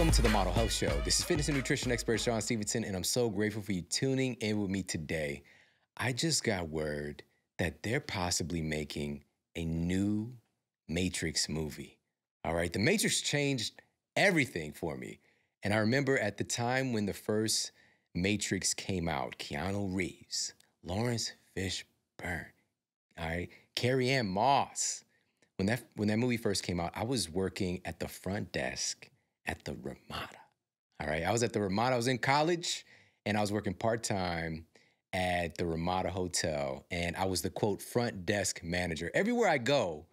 Welcome to the Model Health Show. This is fitness and nutrition expert Shawn Stevenson, and I'm so grateful for you tuning in with me today. I just got word that they're possibly making a new Matrix movie. All right, The Matrix changed everything for me. And I remember at the time when the first Matrix came out, Keanu Reeves, Laurence Fishburne, all right, Carrie-Anne Moss. When that when that movie first came out, I was working at the front desk at the Ramada. All right. I was at the Ramada. I was in college and I was working part time at the Ramada Hotel. And I was the quote front desk manager. Everywhere I go,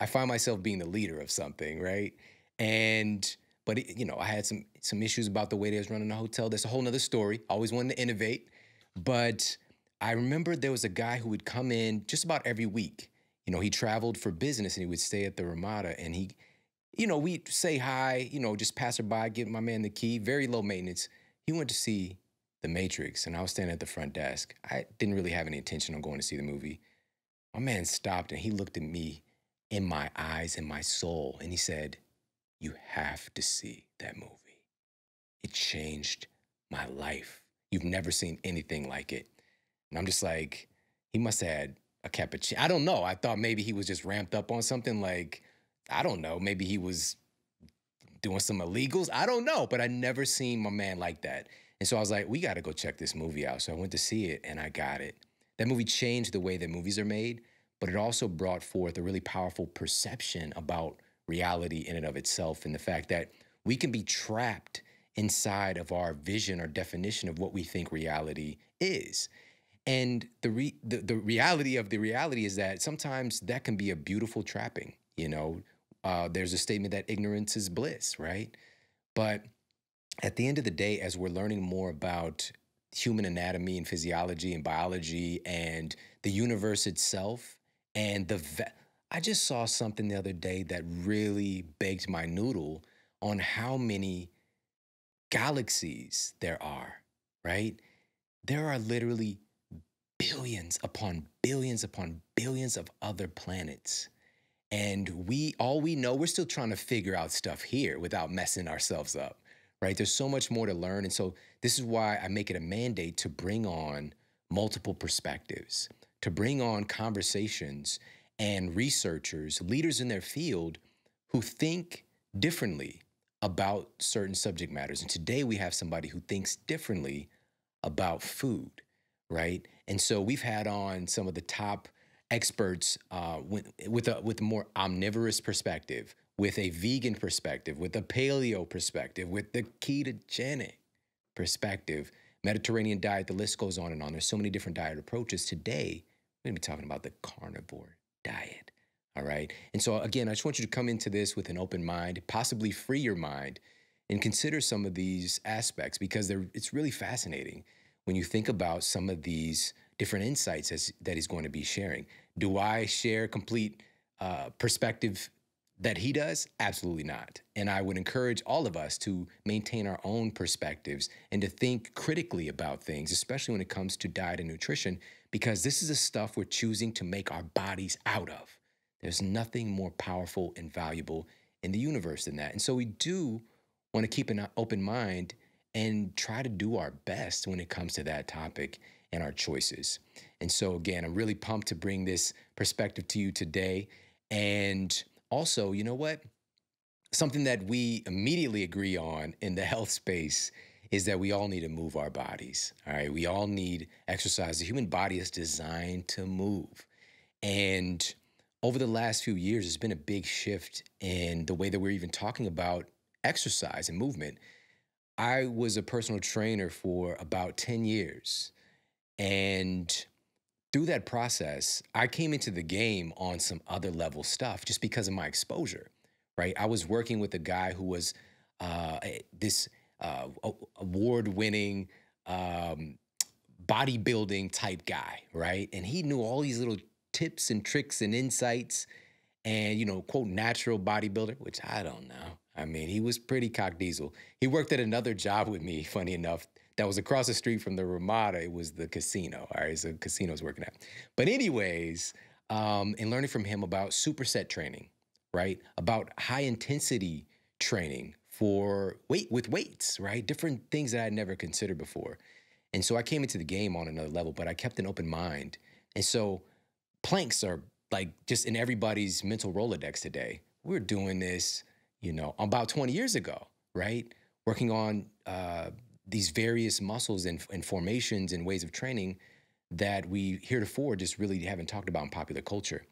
I find myself being the leader of something, right? And but it, you know, I had some some issues about the way they was running the hotel. That's a whole nother story. Always wanted to innovate. But I remember there was a guy who would come in just about every week. You know, he traveled for business and he would stay at the Ramada and he you know, we say hi, you know, just passerby, give my man the key, very low maintenance. He went to see The Matrix, and I was standing at the front desk. I didn't really have any intention on going to see the movie. My man stopped and he looked at me in my eyes and my soul, and he said, You have to see that movie. It changed my life. You've never seen anything like it. And I'm just like, he must have had a cappuccino. I don't know. I thought maybe he was just ramped up on something like, I don't know, maybe he was doing some illegals. I don't know, but I never seen my man like that. And so I was like, we got to go check this movie out. So I went to see it and I got it. That movie changed the way that movies are made, but it also brought forth a really powerful perception about reality in and of itself and the fact that we can be trapped inside of our vision or definition of what we think reality is. And the, re- the, the reality of the reality is that sometimes that can be a beautiful trapping. You know, uh, there's a statement that ignorance is bliss, right? But at the end of the day, as we're learning more about human anatomy and physiology and biology and the universe itself and the I just saw something the other day that really baked my noodle on how many galaxies there are, right? There are literally billions upon billions upon billions of other planets. And we all we know, we're still trying to figure out stuff here without messing ourselves up. Right? There's so much more to learn. And so this is why I make it a mandate to bring on multiple perspectives, to bring on conversations and researchers, leaders in their field who think differently about certain subject matters. And today we have somebody who thinks differently about food, right? And so we've had on some of the top experts uh, with, with a with a more omnivorous perspective, with a vegan perspective, with a paleo perspective, with the ketogenic perspective, Mediterranean diet, the list goes on and on. There's so many different diet approaches. Today, we're gonna be talking about the carnivore diet. All right. And so again, I just want you to come into this with an open mind, possibly free your mind, and consider some of these aspects because it's really fascinating when you think about some of these different insights as, that he's going to be sharing. Do I share complete uh, perspective that he does? Absolutely not. And I would encourage all of us to maintain our own perspectives and to think critically about things, especially when it comes to diet and nutrition, because this is the stuff we're choosing to make our bodies out of. There's nothing more powerful and valuable in the universe than that. And so we do want to keep an open mind and try to do our best when it comes to that topic and our choices. And so, again, I'm really pumped to bring this perspective to you today. And also, you know what? Something that we immediately agree on in the health space is that we all need to move our bodies. All right. We all need exercise. The human body is designed to move. And over the last few years, there's been a big shift in the way that we're even talking about exercise and movement. I was a personal trainer for about 10 years. And through that process, I came into the game on some other level stuff just because of my exposure, right? I was working with a guy who was uh, this uh, award winning um, bodybuilding type guy, right? And he knew all these little tips and tricks and insights and, you know, quote, natural bodybuilder, which I don't know. I mean, he was pretty cock diesel. He worked at another job with me, funny enough, that was across the street from the Ramada. It was the casino. All right, so casino's working at. But anyways, um, and learning from him about superset training, right? About high intensity training for weight with weights, right? Different things that I had never considered before. And so I came into the game on another level, but I kept an open mind. And so planks are like just in everybody's mental Rolodex today. We're doing this, you know, about 20 years ago, right? Working on uh, these various muscles and, and formations and ways of training that we heretofore just really haven't talked about in popular culture.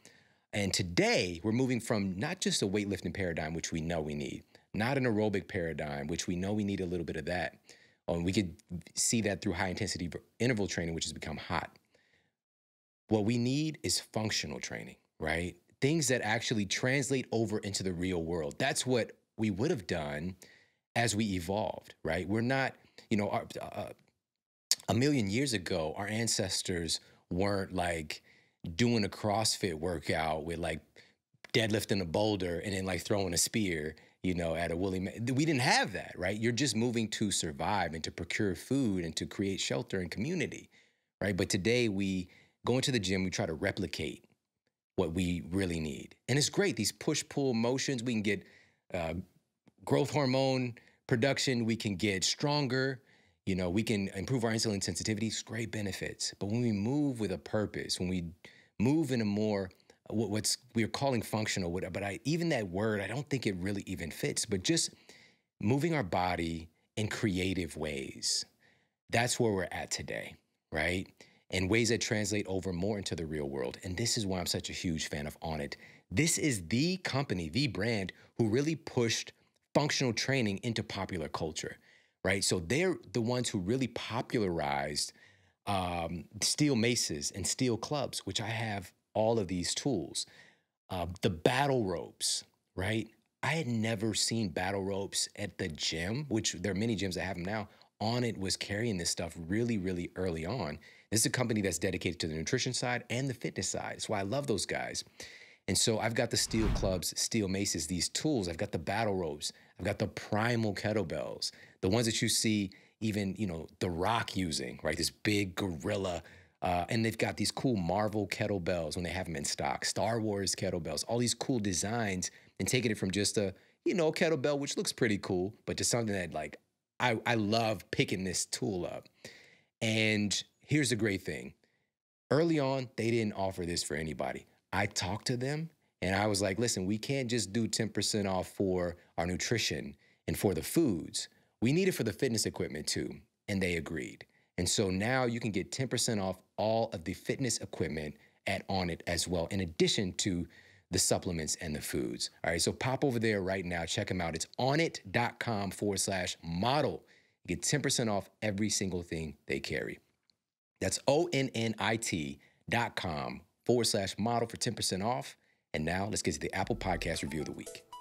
And today we're moving from not just a weightlifting paradigm, which we know we need, not an aerobic paradigm, which we know we need a little bit of that. Um, we could see that through high intensity interval training, which has become hot. What we need is functional training, right? Things that actually translate over into the real world. That's what we would have done as we evolved, right? We're not, you know, our, uh, a million years ago, our ancestors weren't like doing a CrossFit workout with like deadlifting a boulder and then like throwing a spear you know, at a woolly man. We didn't have that, right? You're just moving to survive and to procure food and to create shelter and community, right? But today we go into the gym, we try to replicate what we really need. And it's great. These push pull motions, we can get uh, growth hormone production, we can get stronger. You know, we can improve our insulin sensitivity, great benefits. But when we move with a purpose, when we move in a more what's we're calling functional. But I even that word, I don't think it really even fits. But just moving our body in creative ways. That's where we're at today, right? And ways that translate over more into the real world. And this is why I'm such a huge fan of Onnit. This is the company, the brand who really pushed functional training into popular culture, right? So they're the ones who really popularized um, steel maces and steel clubs, which I have all of these tools. Uh, the battle ropes, right? I had never seen battle ropes at the gym, which there are many gyms that have them now. Onnit was carrying this stuff really, really early on. This is a company that's dedicated to the nutrition side and the fitness side. That's why I love those guys. And so I've got the steel clubs, steel maces, these tools. I've got the battle ropes. I've got the primal kettlebells, the ones that you see even, you know, The Rock using, right? This big gorilla uh, and they've got these cool Marvel kettlebells when they have them in stock, Star Wars kettlebells, all these cool designs, and taking it from just a you know kettlebell, which looks pretty cool, but to something that like I I love picking this tool up. And here's the great thing: early on, they didn't offer this for anybody. I talked to them and I was like, listen, we can't just do 10% off for our nutrition and for the foods. We need it for the fitness equipment too. And they agreed. And so now you can get 10% off all of the fitness equipment at Onnit as well, in addition to the supplements and the foods. All right, so pop over there right now, check them out. It's onnit.com forward slash model. You get 10% off every single thing they carry. That's O N N I T dot com forward slash model for 10% off. And now let's get to the Apple Podcast review of the week.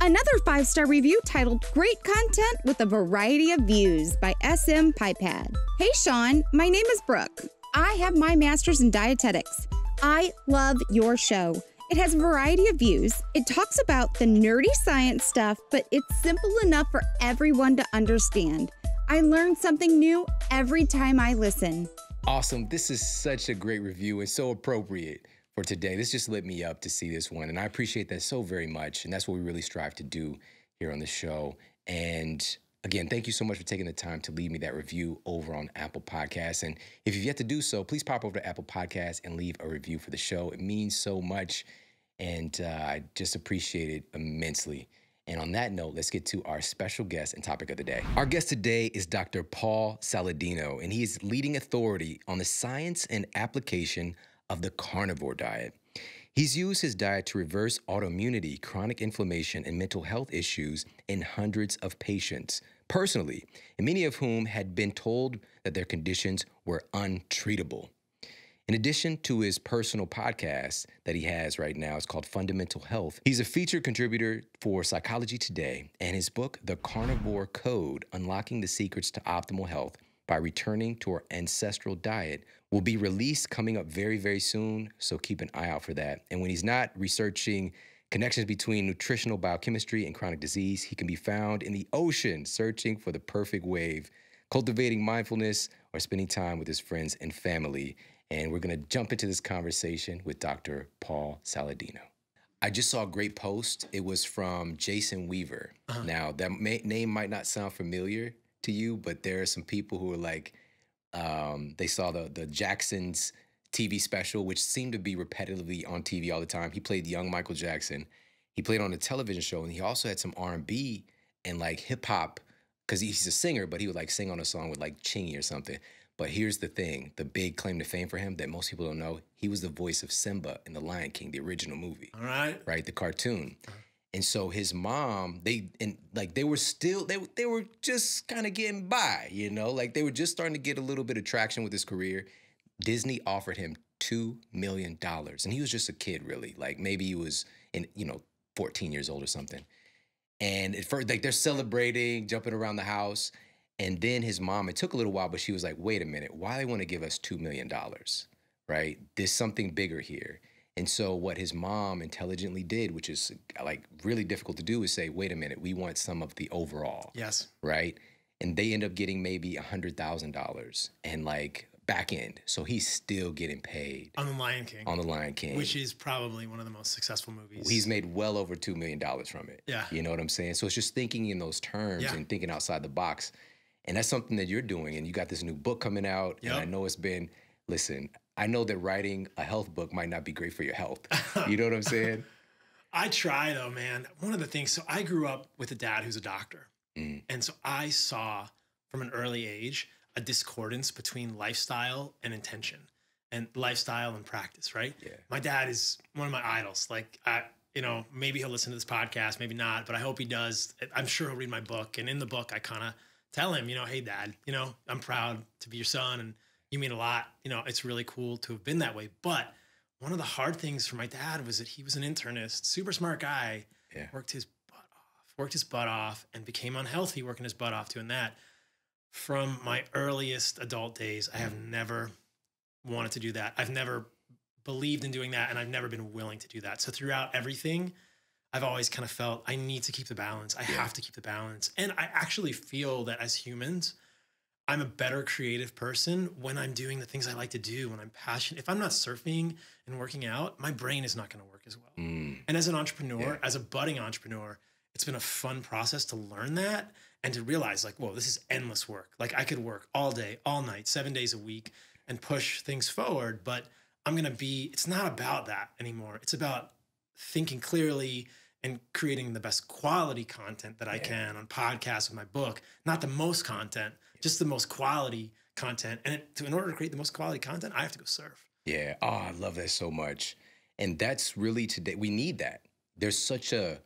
Another five star review titled Great Content with a Variety of Views by SM Pipad. Hey Shawn, my name is Brooke. I have my master's in dietetics. I love your show. It has a variety of views. It talks about the nerdy science stuff, but it's simple enough for everyone to understand. I learn something new every time I listen. Awesome. This is such a great review and so appropriate for today. This just lit me up to see this one, and I appreciate that so very much. And that's what we really strive to do here on the show. And again, thank you so much for taking the time to leave me that review over on Apple Podcasts. And if you've yet to do so, please pop over to Apple Podcasts and leave a review for the show. It means so much, and uh, I just appreciate it immensely. And on that note, let's get to our special guest and topic of the day. Our guest today is Dr. Paul Saladino, and he is leading authority on the science and application of the carnivore diet. He's used his diet to reverse autoimmunity, chronic inflammation, and mental health issues in hundreds of patients personally, and many of whom had been told that their conditions were untreatable. In addition to his personal podcast that he has right now, it's called Fundamental Health. He's a featured contributor for Psychology Today, and his book, The Carnivore Code Unlocking the Secrets to Optimal Health by Returning to Our Ancestral Diet, will be released coming up very, very soon. So keep an eye out for that. And when he's not researching connections between nutritional biochemistry and chronic disease, he can be found in the ocean searching for the perfect wave, cultivating mindfulness, or spending time with his friends and family. And we're going to jump into this conversation with Dr. Paul Saladino. I just saw a great post. It was from Jason Weaver. Uh-huh. Now that may, name might not sound familiar to you, but there are some people who are like, um, they saw the the Jacksons TV special, which seemed to be repetitively on TV all the time. He played young Michael Jackson. He played on a television show, and he also had some R and B and like hip hop because he's a singer, but he would like sing on a song with like Chingy or something. But here's the thing: the big claim to fame for him that most people don't know, he was the voice of Simba in The Lion King, the original movie All right. right? The cartoon. And so his mom, they and like they were still they they were just kind of getting by, you know, like they were just starting to get a little bit of traction with his career. Disney offered him two million dollars, and he was just a kid, really. Like maybe he was in you know 14 years old or something. And at first, like they're celebrating, jumping around the house, and then his mom. It took a little while, but she was like, "Wait a minute, why they want to give us two million dollars? Right? There's something bigger here." And so what his mom intelligently did, which is like really difficult to do, is say, "Wait a minute, we want some of the overall." Yes. right? And they end up getting maybe a hundred thousand dollars and like back end. So he's still getting paid On the Lion King, on the Lion King. which is probably one of the most successful movies. He's made well over two million dollars from it. Yeah. You know what I'm saying? So it's just thinking in those terms Yeah. and thinking outside the box. And that's something that you're doing. And you got this new book coming out. And I know it's been, listen, I know that writing a health book might not be great for your health. you know what I'm saying? I try though, man. One of the things, so I grew up with a dad who's a doctor. Mm. And so I saw from an early age a discordance between lifestyle and intention and lifestyle and practice, right? Yeah. My dad is one of my idols. Like, I, you know, maybe he'll listen to this podcast, maybe not, but I hope he does. I'm sure he'll read my book. And in the book, I kind of tell him, you know, hey, dad, you know, I'm proud to be your son and you mean a lot. You know, it's really cool to have been that way. But one of the hard things for my dad was that he was an internist, super smart guy, Yeah. worked his butt off, worked his butt off, and became unhealthy working his butt off doing that. From my earliest adult days, I have mm. never wanted to do that. I've never believed in doing that, and I've never been willing to do that. So throughout everything, I've always kind of felt I need to keep the balance. I Yeah. have to keep the balance. And I actually feel that as humans, I'm a better creative person when I'm doing the things I like to do, when I'm passionate. If I'm not surfing and working out, my brain is not going to work as well. Mm. And as an entrepreneur, Yeah. as a budding entrepreneur, it's been a fun process to learn that and to realize, like, whoa, this is endless work. Like, I could work all day, all night, seven days a week and push things forward. But I'm going to be, it's not about that anymore. It's about thinking clearly and creating the best quality content that I can on podcasts with my book. Not the most content, just the most quality content. And it, to, in order to create the most quality content, I have to go surf. Yeah. Oh, I love that so much. And that's really today. We need that. There's such a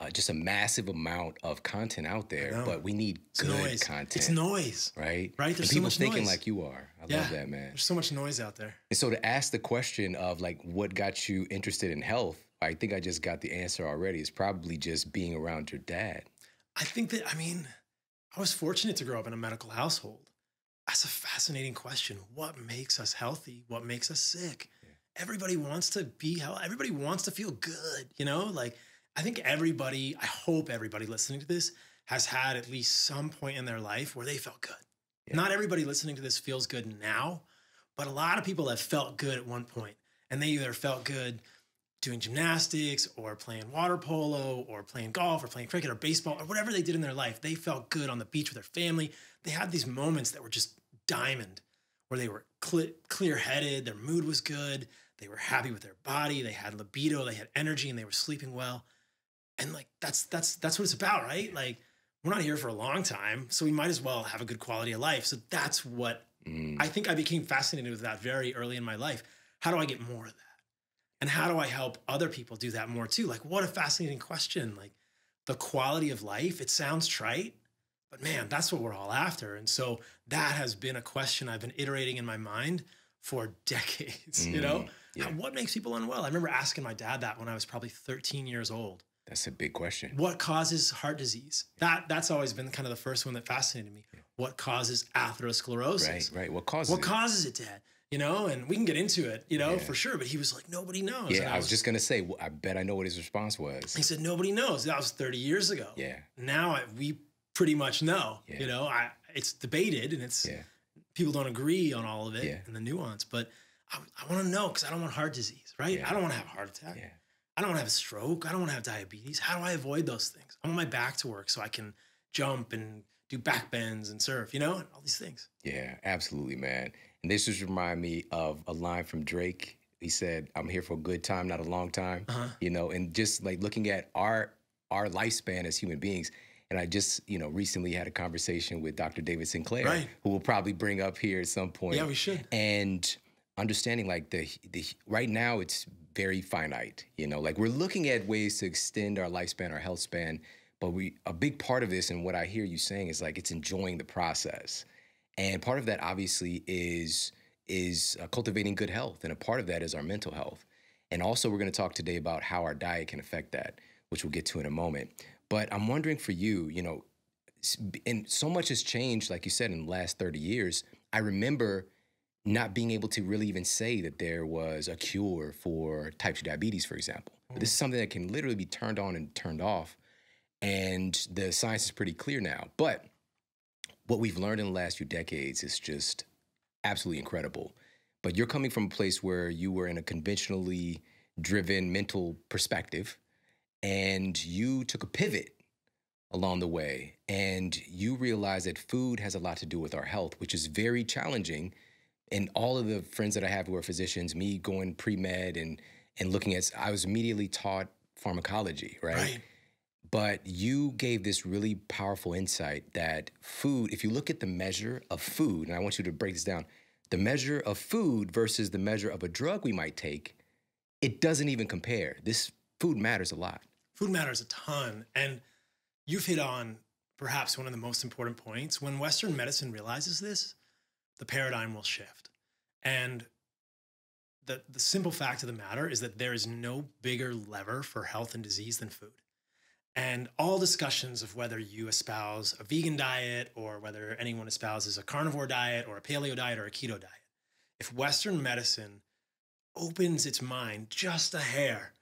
uh, just a massive amount of content out there, but we need It's good noise. content. It's noise. right? Right? And There's so people much thinking noise. like you are. I Yeah. love that, man. There's so much noise out there. And so to ask the question of like what got you interested in health, I think I just got the answer already. It's probably just being around your dad. I think that, I mean, I was fortunate to grow up in a medical household. That's a fascinating question. What makes us healthy? What makes us sick? Everybody wants to be healthy. Everybody wants to feel good, you know? Like, I think everybody, I hope everybody listening to this has had at least some point in their life where they felt good. Yeah. Not everybody listening to this feels good now, but a lot of people have felt good at one point, and they either felt good doing gymnastics or playing water polo or playing golf or playing cricket or baseball or whatever they did in their life. They felt good on the beach with their family. They had these moments that were just diamond, where they were cle clear headed, their mood was good, they were happy with their body, they had libido, they had energy, and they were sleeping well. And like that's that's that's what it's about, right? Like we're not here for a long time, so we might as well have a good quality of life. So that's what Mm. I think I became fascinated with that very early in my life. How do I get more of that? And how do I help other people do that more too? Like, what a fascinating question. Like, the quality of life, it sounds trite, but man, that's what we're all after. And so that has been a question I've been iterating in my mind for decades. You know, Mm, yeah. What makes people unwell? I remember asking my dad that when I was probably 13 years old. That's a big question. What causes heart disease? That that's always been kind of the first one that fascinated me. What causes atherosclerosis? Right, right. What causes what it? causes it, Dad? You know, and we can get into it, you know, Yeah. for sure. But he was like, nobody knows. yeah, And I was just gonna say. well, I bet I know what his response was. He said, nobody knows. That was 30 years ago. Yeah, Now I, we pretty much know. Yeah. You know, I it's debated and it's yeah, people don't agree on all of it and the nuance. But I, I want to know because I don't want heart disease, right? Yeah. I don't want to have a heart attack. yeah. I don't want to have a stroke. I don't want to have diabetes. How do I avoid those things? I want my back to work so I can jump and do back bends and surf, you know, and all these things. Yeah, absolutely, man. And this just remind me of a line from Drake. He said, "I'm here for a good time, not a long time." Uh-huh. You know, and just like looking at our our lifespan as human beings. And I just, you know, recently had a conversation with Dr. David Sinclair, Right. who we'll probably bring up here at some point. Yeah, we should. and understanding like the the right now it's very finite you know like we're looking at ways to extend our lifespan our health span but we a big part of this and what i hear you saying is like it's enjoying the process and part of that obviously is is uh, cultivating good health and a part of that is our mental health and also we're going to talk today about how our diet can affect that which we'll get to in a moment but i'm wondering for you you know and so much has changed like you said in the last 30 years i remember not being able to really even say that there was a cure for type 2 diabetes, for example. But this is something that can literally be turned on and turned off. And the science is pretty clear now. But what we've learned in the last few decades is just absolutely incredible. But you're coming from a place where you were in a conventionally driven mental perspective and you took a pivot along the way and you realize that food has a lot to do with our health, which is very challenging and all of the friends that I have who are physicians, me going pre med and and looking at, I was immediately taught pharmacology, right? Right. But you gave this really powerful insight that food, if you look at the measure of food, and I want you to break this down, the measure of food versus the measure of a drug we might take, it doesn't even compare. This food matters a lot. Food matters a ton. And you've hit on perhaps one of the most important points. When Western medicine realizes this, the paradigm will shift. And the, the simple fact of the matter is that there is no bigger lever for health and disease than food. And all discussions of whether you espouse a vegan diet or whether anyone espouses a carnivore diet or a paleo diet or a keto diet, if Western medicine opens its mind just a hair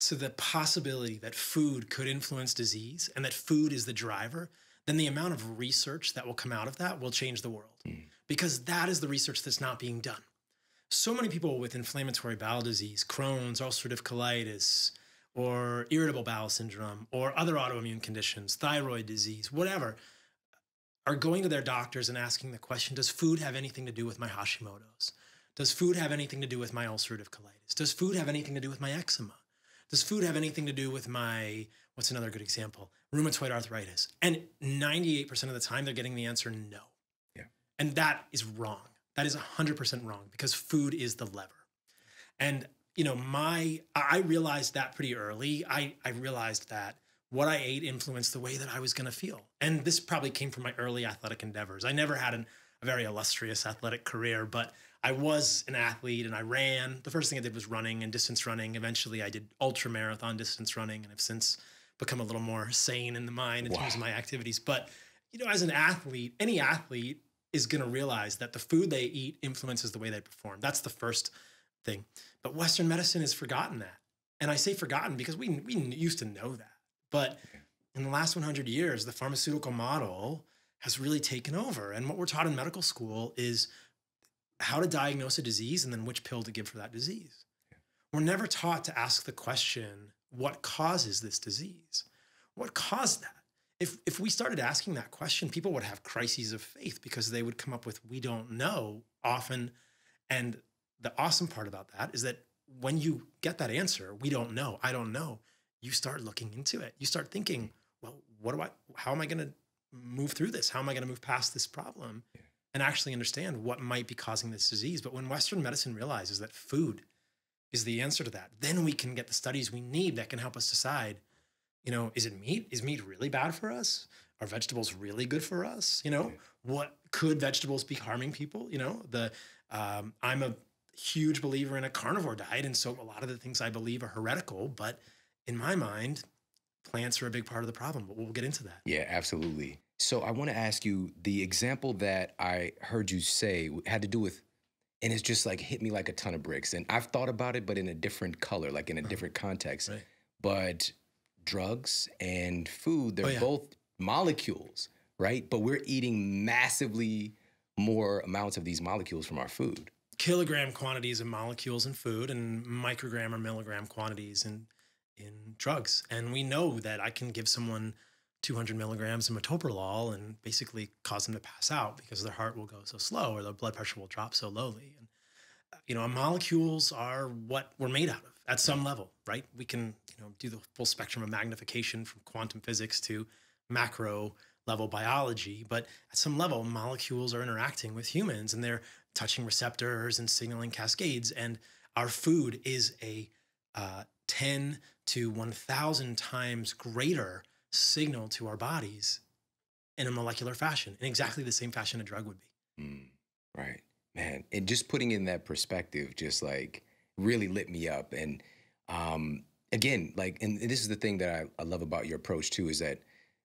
to the possibility that food could influence disease and that food is the driver, then the amount of research that will come out of that will change the world hmm. because that is the research that's not being done. So many people with inflammatory bowel disease, Crohn's, ulcerative colitis, or irritable bowel syndrome, or other autoimmune conditions, thyroid disease, whatever, are going to their doctors and asking the question Does food have anything to do with my Hashimoto's? Does food have anything to do with my ulcerative colitis? Does food have anything to do with my eczema? Does food have anything to do with my, what's another good example? Rheumatoid arthritis. And 98% of the time, they're getting the answer no. Yeah. And that is wrong. That is 100% wrong because food is the lever. And, you know, my, I realized that pretty early. I, I realized that what I ate influenced the way that I was going to feel. And this probably came from my early athletic endeavors. I never had an, a very illustrious athletic career, but I was an athlete and I ran. The first thing I did was running and distance running. Eventually, I did ultra marathon distance running and have since become a little more sane in the mind in terms of my activities. But, you know, as an athlete, any athlete is going to realize that the food they eat influences the way they perform. That's the first thing. But Western medicine has forgotten that. And I say forgotten because we, we used to know that. But in the last 100 years, the pharmaceutical model has really taken over. And what we're taught in medical school is how to diagnose a disease and then which pill to give for that disease. We're never taught to ask the question, what causes this disease? What caused that? If, if we started asking that question, people would have crises of faith because they would come up with, we don't know often. And the awesome part about that is that when you get that answer, we don't know, I don't know, you start looking into it. You start thinking, well, what do I, how am I going to move through this? How am I going to move past this problem and actually understand what might be causing this disease? But when Western medicine realizes that food is the answer to that, then we can get the studies we need that can help us decide, you know, is it meat? Is meat really bad for us? Are vegetables really good for us? You know, what could vegetables be harming people? You know, the um, I'm a huge believer in a carnivore diet, and so a lot of the things I believe are heretical. But in my mind, plants are a big part of the problem. But we'll get into that. Yeah, absolutely. So I want to ask you the example that I heard you say had to do with, and it's just like hit me like a ton of bricks. And I've thought about it, but in a different color, like in a uh-huh. different context. Right. But drugs and food, they're Oh, yeah. both molecules, right? But we're eating massively more amounts of these molecules from our food. Kilogram quantities of molecules in food, and microgram or milligram quantities in in drugs. And we know that I can give someone 200 milligrams of metoprolol and basically cause them to pass out because their heart will go so slow or their blood pressure will drop so lowly. And, uh, you know, molecules are what we're made out of at some level, right? We can, you know, do the full spectrum of magnification from quantum physics to macro level biology. But at some level, molecules are interacting with humans and they're touching receptors and signaling cascades. And our food is a uh, 10 to 1,000 times greater signal to our bodies in a molecular fashion, in exactly the same fashion a drug would be. Mm, right. Man. And just putting in that perspective just like really lit me up. And um, again, like, and this is the thing that I, I love about your approach too, is that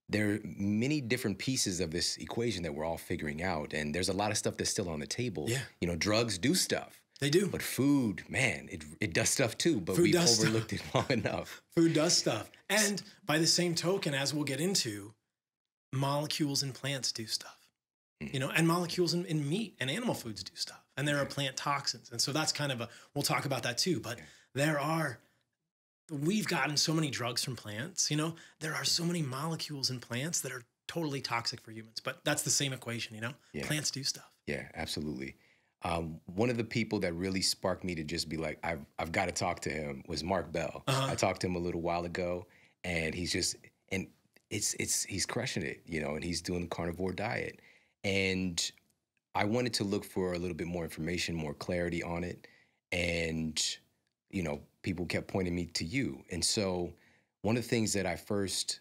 there are many different pieces of this equation that we're all figuring out. And there's a lot of stuff that's still on the table. Yeah. You know, drugs do stuff. They do. But food, man, it, it does stuff too, but Food we've does stuff. overlooked it long enough. Food does stuff. And by the same token, as we'll get into, molecules in plants do stuff. Mm. You know, and molecules in, in meat and animal foods do stuff. And there are plant toxins. And so that's kind of a we'll talk about that too. But there are we've gotten so many drugs from plants, you know, there are so many molecules in plants that are totally toxic for humans. But that's the same equation, you know? Yeah. Plants do stuff. Yeah, absolutely. Um, one of the people that really sparked me to just be like, I've I've got to talk to him was Mark Bell. Uh-huh. I talked to him a little while ago, and he's just and it's it's he's crushing it, you know, and he's doing the carnivore diet, and I wanted to look for a little bit more information, more clarity on it, and you know, people kept pointing me to you, and so one of the things that I first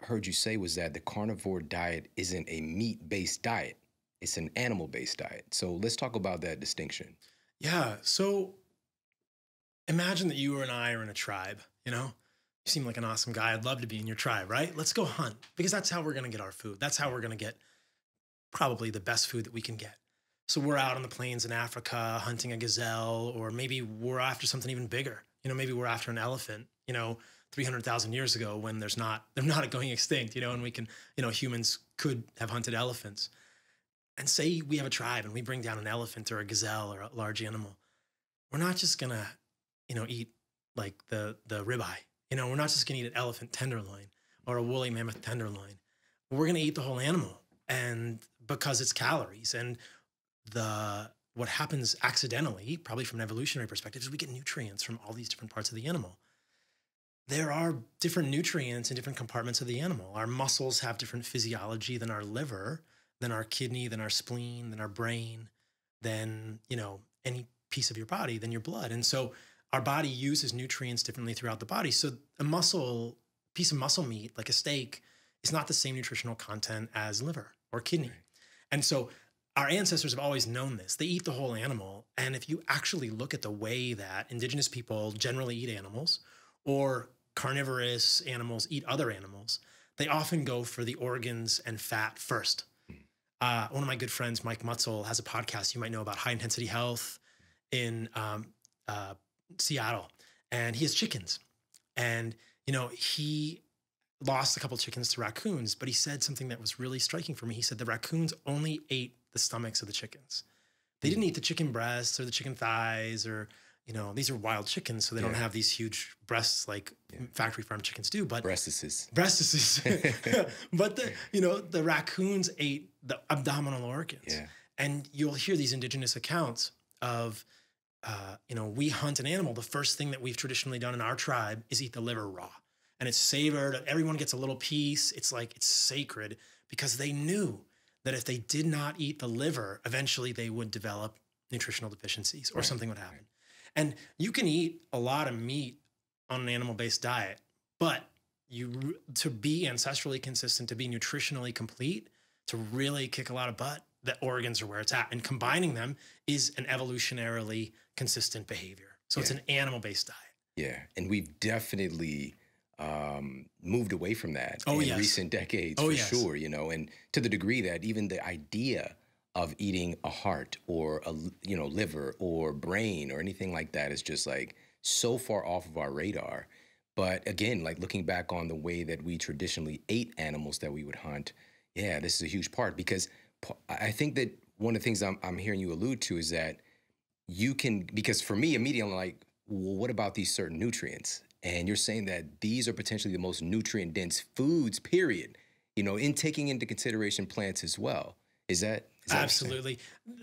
heard you say was that the carnivore diet isn't a meat-based diet it's an animal based diet. So let's talk about that distinction. Yeah. So imagine that you and I are in a tribe, you know? You seem like an awesome guy. I'd love to be in your tribe, right? Let's go hunt because that's how we're going to get our food. That's how we're going to get probably the best food that we can get. So we're out on the plains in Africa hunting a gazelle, or maybe we're after something even bigger. You know, maybe we're after an elephant, you know, 300,000 years ago when there's not, they're not going extinct, you know, and we can, you know, humans could have hunted elephants and say we have a tribe and we bring down an elephant or a gazelle or a large animal, we're not just gonna, you know, eat like the the ribeye. You know, we're not just gonna eat an elephant tenderloin or a woolly mammoth tenderloin. We're gonna eat the whole animal, and because it's calories and the what happens accidentally, probably from an evolutionary perspective, is we get nutrients from all these different parts of the animal. There are different nutrients in different compartments of the animal. Our muscles have different physiology than our liver than our kidney, than our spleen, than our brain, than, you know, any piece of your body, than your blood. And so our body uses nutrients differently throughout the body. So a muscle, piece of muscle meat, like a steak, is not the same nutritional content as liver or kidney. And so our ancestors have always known this. They eat the whole animal. And if you actually look at the way that indigenous people generally eat animals or carnivorous animals eat other animals, they often go for the organs and fat first. Uh, one of my good friends, Mike Mutzel, has a podcast you might know about high intensity health in um, uh, Seattle, and he has chickens. And you know, he lost a couple chickens to raccoons, but he said something that was really striking for me. He said the raccoons only ate the stomachs of the chickens. They didn't eat the chicken breasts or the chicken thighs or you know these are wild chickens, so they don't have these huge breasts like factory farm chickens do. But Breastises. breastises. but the you know the raccoons ate the abdominal organs, Yeah. and you'll hear these indigenous accounts of. Uh, you know, we hunt an animal. The first thing that we've traditionally done in our tribe is eat the liver raw, and it's savored. Everyone gets a little piece. It's like it's sacred because they knew that if they did not eat the liver, eventually they would develop nutritional deficiencies or Right, something would happen. And you can eat a lot of meat on an animal-based diet, but you to be ancestrally consistent, to be nutritionally complete, to really kick a lot of butt, the organs are where it's at. And combining them is an evolutionarily consistent behavior. So it's an animal-based diet. Yeah. And we've definitely um, moved away from that Oh, in yes. recent decades Oh, for yes. sure, you know, and to the degree that even the idea of eating a heart or a you know liver or brain or anything like that is just like so far off of our radar but again like looking back on the way that we traditionally ate animals that we would hunt yeah this is a huge part because I think that one of the things i'm, I'm hearing you allude to is that you can because for me immediately I'm like well what about these certain nutrients And you're saying that these are potentially the most nutrient dense foods, period. You know, in taking into consideration plants as well. Is that, is that Absolutely.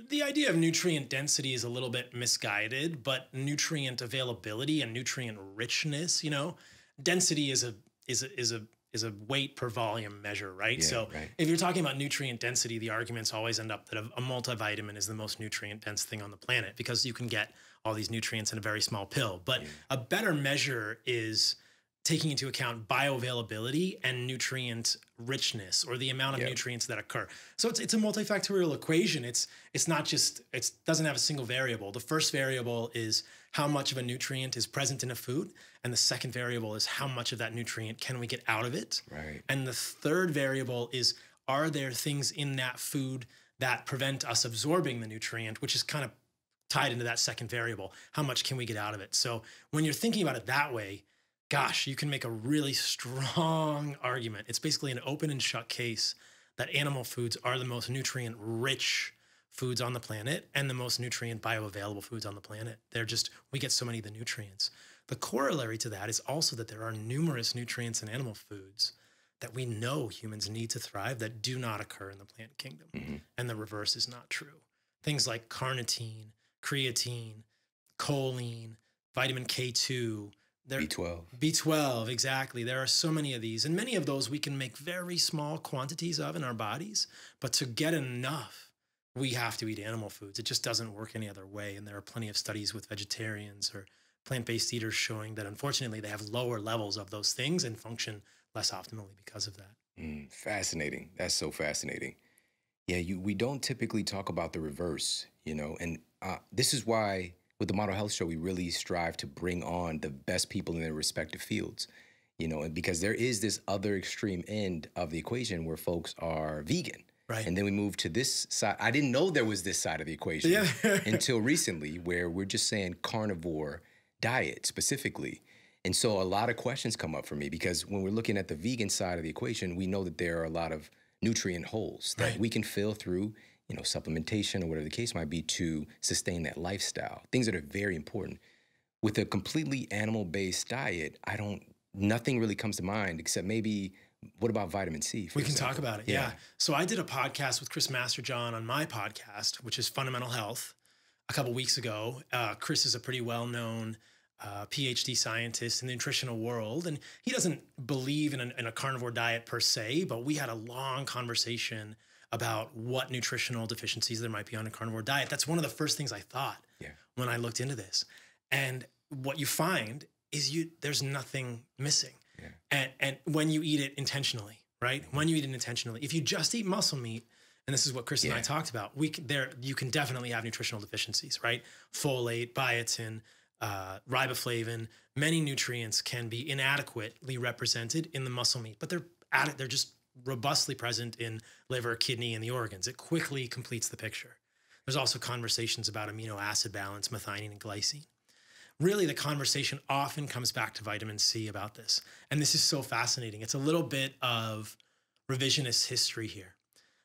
The idea of nutrient density is a little bit misguided, but nutrient availability and nutrient richness, you know, density is a is a is a is a weight per volume measure, right? Yeah, so right. if you're talking about nutrient density, the arguments always end up that a, a multivitamin is the most nutrient dense thing on the planet because you can get all these nutrients in a very small pill. But a better measure is taking into account bioavailability and nutrient richness or the amount of Yeah. nutrients that occur. So it's it's a multifactorial equation. It's it's not just it doesn't have a single variable. The first variable is how much of a nutrient is present in a food, and the second variable is how much of that nutrient can we get out of it. Right. And the third variable is are there things in that food that prevent us absorbing the nutrient, which is kind of tied into that second variable. How much can we get out of it? So when you're thinking about it that way, gosh, you can make a really strong argument. It's basically an open and shut case that animal foods are the most nutrient rich foods on the planet and the most nutrient bioavailable foods on the planet. They're just, we get so many of the nutrients. The corollary to that is also that there are numerous nutrients in animal foods that we know humans need to thrive that do not occur in the plant kingdom. Mhm. And the reverse is not true. Things like carnitine, creatine, choline, vitamin K2, they're B12. B12, exactly. There are so many of these, and many of those we can make very small quantities of in our bodies. But to get enough, we have to eat animal foods. It just doesn't work any other way. And there are plenty of studies with vegetarians or plant based eaters showing that unfortunately they have lower levels of those things and function less optimally because of that. Mm, fascinating. That's so fascinating. Yeah, you we don't typically talk about the reverse, you know, and uh, this is why with the Model Health Show we really strive to bring on the best people in their respective fields, you know, and because there is this other extreme end of the equation where folks are vegan, Right. and then we move to this side. I didn't know there was this side of the equation Yeah. until recently, where we're just saying carnivore diet specifically. And so a lot of questions come up for me because when we're looking at the vegan side of the equation, we know that there are a lot of nutrient holes that Right. we can fill through, you know, supplementation or whatever the case might be to sustain that lifestyle. Things that are very important. With a completely animal-based diet, I don't nothing really comes to mind except maybe what about vitamin C? We can talk about it. Yeah. So I did a podcast with Chris Masterjohn on my podcast, which is Fundamental Health, a couple weeks ago. Uh, Chris is a pretty well known uh, PhD scientist in the nutritional world, and he doesn't believe in a, in a carnivore diet per se, but we had a long conversation about what nutritional deficiencies there might be on a carnivore diet. That's one of the first things I thought Yeah. when I looked into this. And what you find is you there's nothing missing. Yeah. And and when you eat it intentionally, right? When you eat it intentionally. If you just eat muscle meat, and this is what Chris and I talked about, we can, there you can definitely have nutritional deficiencies, right? Folate, biotin, uh, riboflavin, many nutrients can be inadequately represented in the muscle meat, but they're added, they're just robustly present in liver, kidney, and the organs. It quickly completes the picture. There's also conversations about amino acid balance, methionine, and glycine really the conversation often comes back to vitamin C about this. And this is so fascinating. It's a little bit of revisionist history here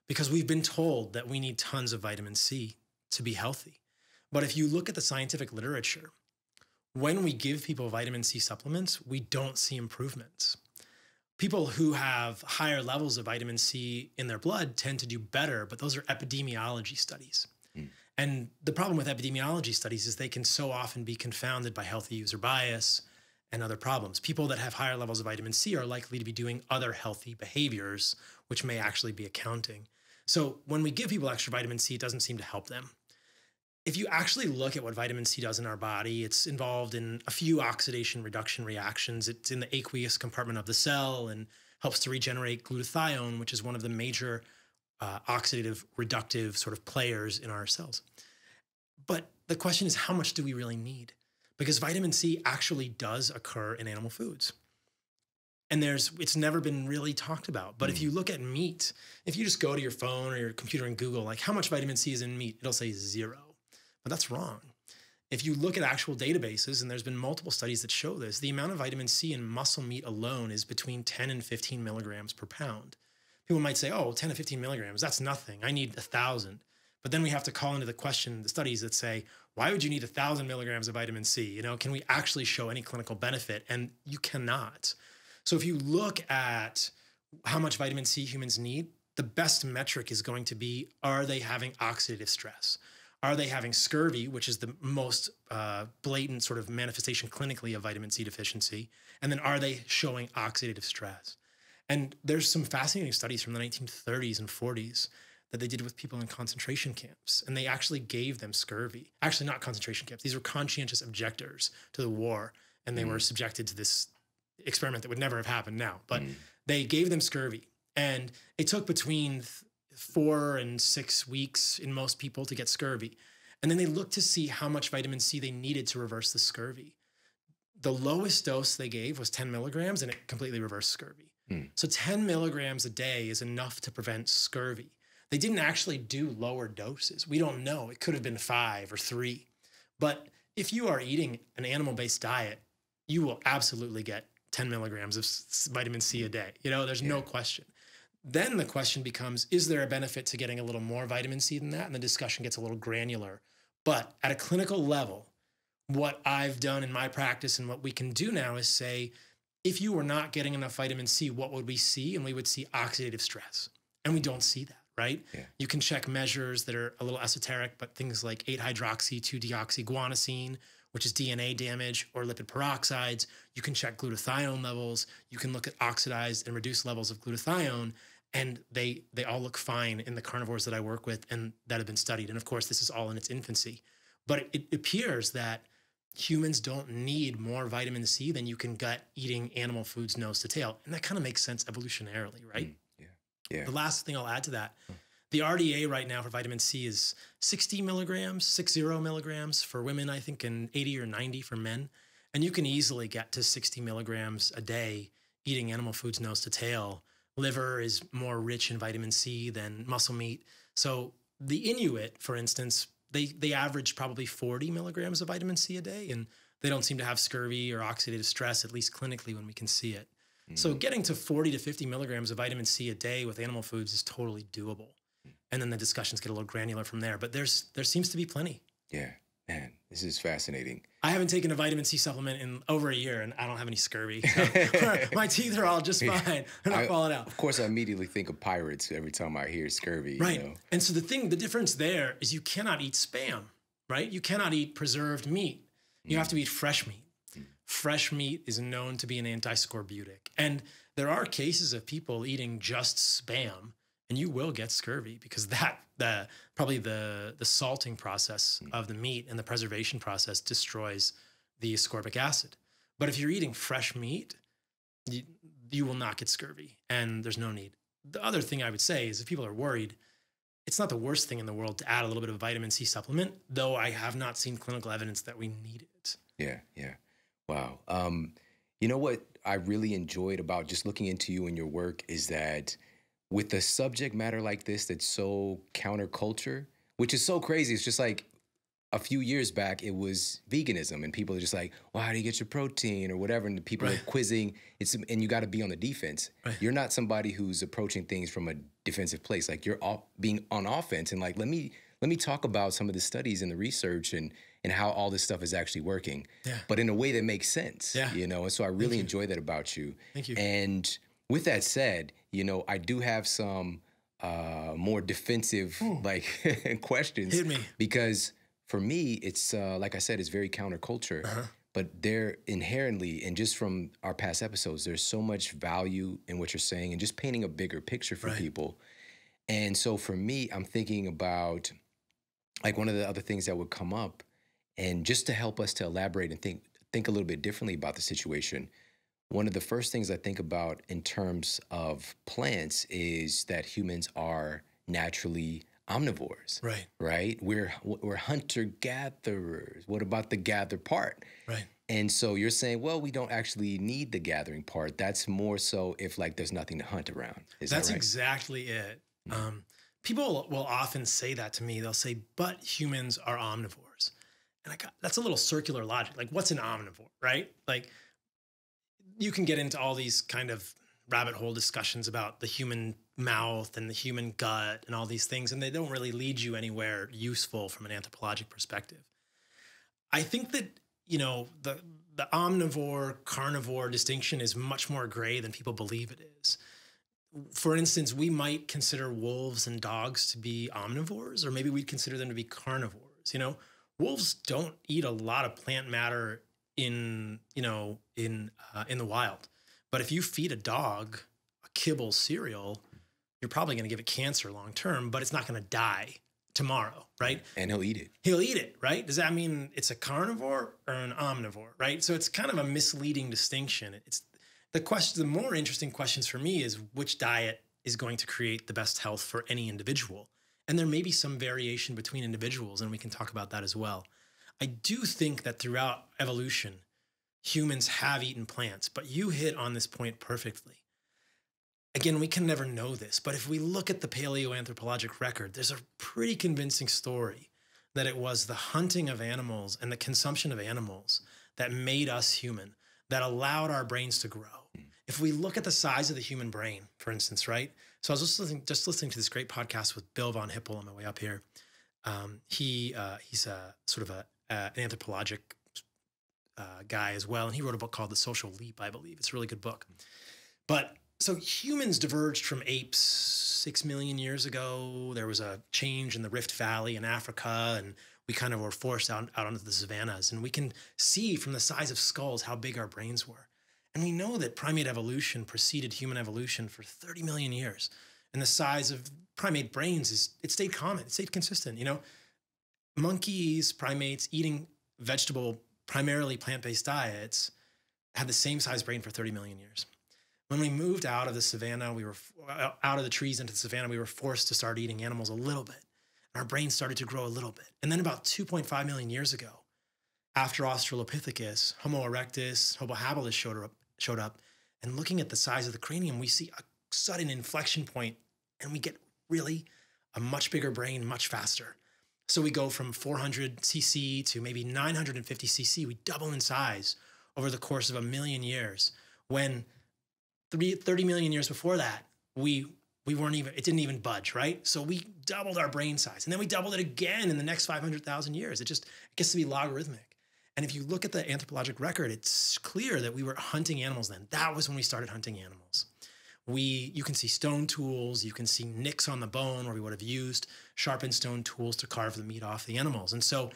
because we've been told that we need tons of vitamin C to be healthy. But if you look at the scientific literature, when we give people vitamin C supplements, we don't see improvements. People who have higher levels of vitamin C in their blood tend to do better, but those are epidemiology studies. Hmm. And the problem with epidemiology studies is they can so often be confounded by healthy user bias and other problems. People that have higher levels of vitamin C are likely to be doing other healthy behaviors, which may actually be accounting. So when we give people extra vitamin C, it doesn't seem to help them. If you actually look at what vitamin C does in our body, it's involved in a few oxidation reduction reactions. It's in the aqueous compartment of the cell and helps to regenerate glutathione, which is one of the major uh, oxidative reductive sort of players in our cells. But the question is, how much do we really need? Because vitamin C actually does occur in animal foods. And there's it's never been really talked about. But if you look at meat, if you just go to your phone or your computer and Google, like how much vitamin C is in meat, it'll say zero. But that's wrong. If you look at actual databases, and there's been multiple studies that show this, the amount of vitamin C in muscle meat alone is between 10 and 15 milligrams per pound people might say, oh, 10 to 15 milligrams, that's nothing. I need a thousand. But then we have to call into the question the studies that say, why would you need a thousand milligrams of vitamin C? You know, can we actually show any clinical benefit? And you cannot. So if you look at how much vitamin C humans need, the best metric is going to be are they having oxidative stress? Are they having scurvy, which is the most uh, blatant sort of manifestation clinically of vitamin C deficiency? And then are they showing oxidative stress? And there's some fascinating studies from the 1930s and 40s that they did with people in concentration camps. And they actually gave them scurvy. Actually, not concentration camps, these were conscientious objectors to the war. And they mm. were subjected to this experiment that would never have happened now. But mm. they gave them scurvy. And it took between four and six weeks in most people to get scurvy. And then they looked to see how much vitamin C they needed to reverse the scurvy. The lowest dose they gave was 10 milligrams and it completely reversed scurvy. Mm. So 10 milligrams a day is enough to prevent scurvy. They didn't actually do lower doses. We don't know. It could have been five or three. But if you are eating an animal based diet, you will absolutely get 10 milligrams of vitamin C a day. You know, there's yeah. no question. Then the question becomes is there a benefit to getting a little more vitamin C than that? And the discussion gets a little granular. But at a clinical level, what I've done in my practice and what we can do now is say, if you were not getting enough vitamin C, what would we see? And we would see oxidative stress. And we don't see that, right? Yeah. You can check measures that are a little esoteric, but things like 8 hydroxy 2 deoxyguanosine, which is DNA damage, or lipid peroxides. You can check glutathione levels. You can look at oxidized and reduced levels of glutathione and they they all look fine in the carnivores that I work with and that have been studied. And of course, this is all in its infancy, but it, it appears that humans don't need more vitamin C than you can get eating animal foods nose to tail, and that kind of makes sense evolutionarily, right? Mm, yeah, yeah. The last thing I'll add to that. The RDA right now for vitamin C is 60 milligrams, 60 milligrams for women, I think, and 80 or 90 for men. And you can easily get to 60 milligrams a day eating animal foods nose to tail liver is more rich in vitamin C than muscle meat. So the Inuit, for instance, they they average probably 40 milligrams of vitamin C a day, and they don't seem to have scurvy or oxidative stress, at least clinically when we can see it. Mm. So getting to 40 to 50 milligrams of vitamin C a day with animal foods is totally doable. And then the discussions get a little granular from there, but there's there seems to be plenty. Yeah. Man, this is fascinating. I haven't taken a vitamin C supplement in over a year, and I don't have any scurvy. my teeth are all just fine. They're not I, falling out. Of course, I immediately think of pirates every time I hear scurvy. Right. You know? And so the thing, the difference there is you cannot eat spam, right? You cannot eat preserved meat. You mm. have to eat fresh meat. Mm. Fresh meat is known to be an antiscorbutic. And there are cases of people eating just spam and you will get scurvy because that the probably the the salting process mm. of the meat and the preservation process destroys the ascorbic acid. But if you're eating fresh meat, you, you will not get scurvy, and there's no need. The other thing I would say is if people are worried, it's not the worst thing in the world to add a little bit of vitamin C supplement, though I have not seen clinical evidence that we need it. Yeah, yeah. Wow. Um, you know what I really enjoyed about just looking into you and your work is that with a subject matter like this that's so counterculture, which is so crazy. It's just like a few years back, it was veganism, and people are just like, "Well, how do you get your protein or whatever?" And the people right. are quizzing. It's and you got to be on the defense. Right. You're not somebody who's approaching things from a defensive place. Like you're all being on offense, and like let me let me talk about some of the studies and the research and and how all this stuff is actually working. Yeah. But in a way that makes sense. Yeah. You know, and so I really enjoy that about you. Thank you. And with that said, you know, I do have some uh, more defensive Ooh. like questions. Hit me. Because for me, it's uh, like I said, it's very counterculture. Uh-huh. But they're inherently, and just from our past episodes, there's so much value in what you're saying and just painting a bigger picture for right. people. And so for me, I'm thinking about like one of the other things that would come up, and just to help us to elaborate and think think a little bit differently about the situation one of the first things I think about in terms of plants is that humans are naturally omnivores. Right. Right? We're we're hunter gatherers. What about the gather part? Right. And so you're saying, well, we don't actually need the gathering part. That's more so if like there's nothing to hunt around. Is That's that right? exactly it. Mm-hmm. Um, people will often say that to me. They'll say, but humans are omnivores. And I got that's a little circular logic. Like, what's an omnivore, right? Like you can get into all these kind of rabbit hole discussions about the human mouth and the human gut and all these things, and they don't really lead you anywhere useful from an anthropologic perspective. I think that you know the the omnivore carnivore distinction is much more gray than people believe it is. For instance, we might consider wolves and dogs to be omnivores, or maybe we'd consider them to be carnivores. You know, wolves don't eat a lot of plant matter in you know in uh, in the wild, but if you feed a dog a kibble cereal, you're probably going to give it cancer long term, but it's not going to die tomorrow, right? And he'll eat it. He'll eat it, right? Does that mean it's a carnivore or an omnivore, right? So it's kind of a misleading distinction. It's the question. The more interesting questions for me is which diet is going to create the best health for any individual, and there may be some variation between individuals, and we can talk about that as well. I do think that throughout evolution, humans have eaten plants, but you hit on this point perfectly again, we can never know this, but if we look at the paleoanthropologic record, there's a pretty convincing story that it was the hunting of animals and the consumption of animals that made us human, that allowed our brains to grow. If we look at the size of the human brain, for instance, right? So I was just listening, just listening to this great podcast with Bill von Hippel on my way up here. Um, he uh, he's a sort of a uh, an anthropologic uh, guy as well, and he wrote a book called The Social Leap, I believe. It's a really good book. But so humans diverged from apes six million years ago. There was a change in the Rift Valley in Africa, and we kind of were forced out, out onto the savannas. And we can see from the size of skulls how big our brains were. And we know that primate evolution preceded human evolution for 30 million years. And the size of primate brains is it stayed common, it stayed consistent. You know, monkeys, primates eating vegetable, primarily plant-based diets had the same size brain for 30 million years. When we moved out of the savannah, we were uh, out of the trees into the savannah, we were forced to start eating animals a little bit. And our brains started to grow a little bit. And then about 2.5 million years ago, after Australopithecus, Homo erectus, Homo habilis showed up, showed up, and looking at the size of the cranium, we see a sudden inflection point and we get really a much bigger brain much faster. So we go from 400 cc to maybe 950 cc. We double in size over the course of a million years when three, 30 million years before that, we we weren't even it didn't even budge, right? So we doubled our brain size, and then we doubled it again in the next 500,000 years. It just it gets to be logarithmic. And if you look at the anthropologic record, it's clear that we were hunting animals then. That was when we started hunting animals. We you can see stone tools, you can see nicks on the bone where we would have used sharpened stone tools to carve the meat off the animals. And so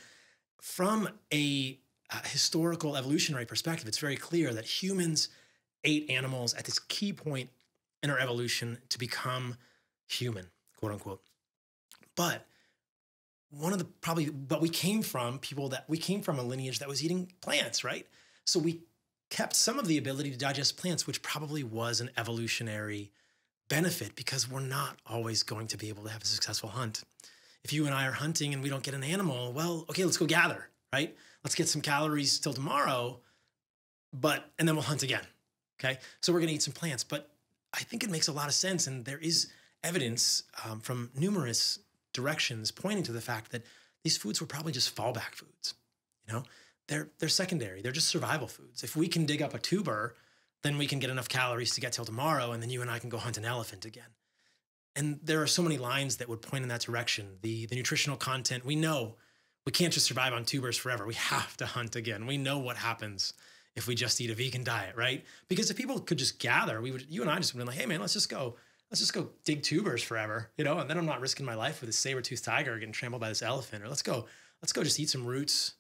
from a, a historical evolutionary perspective, it's very clear that humans ate animals at this key point in our evolution to become human, quote unquote. But one of the probably, but we came from people that we came from a lineage that was eating plants, right? So we kept some of the ability to digest plants, which probably was an evolutionary benefit because we're not always going to be able to have a successful hunt. If you and I are hunting and we don't get an animal, well, okay, let's go gather, right? Let's get some calories till tomorrow, but and then we'll hunt again, Okay. So we're to eat some plants, but I think it makes a lot of sense. And there is evidence um, from numerous directions pointing to the fact that these foods were probably just fallback foods. You know, they're, they're secondary, they're just survival foods. If we can dig up a tuber, then we can get enough calories to get till tomorrow, and then you and I can go hunt an elephant again. And there are so many lines that would point in that direction. The, the nutritional content, we know we can't just survive on tubers forever. We have to hunt again. We know what happens if we just eat a vegan diet, right? Because if people could just gather, we would, you and I just would be like, hey man, let's just go, let's just go dig tubers forever, you know, and then I'm not risking my life with a saber-toothed tiger getting trampled by this elephant, or let's go, let's go just eat some roots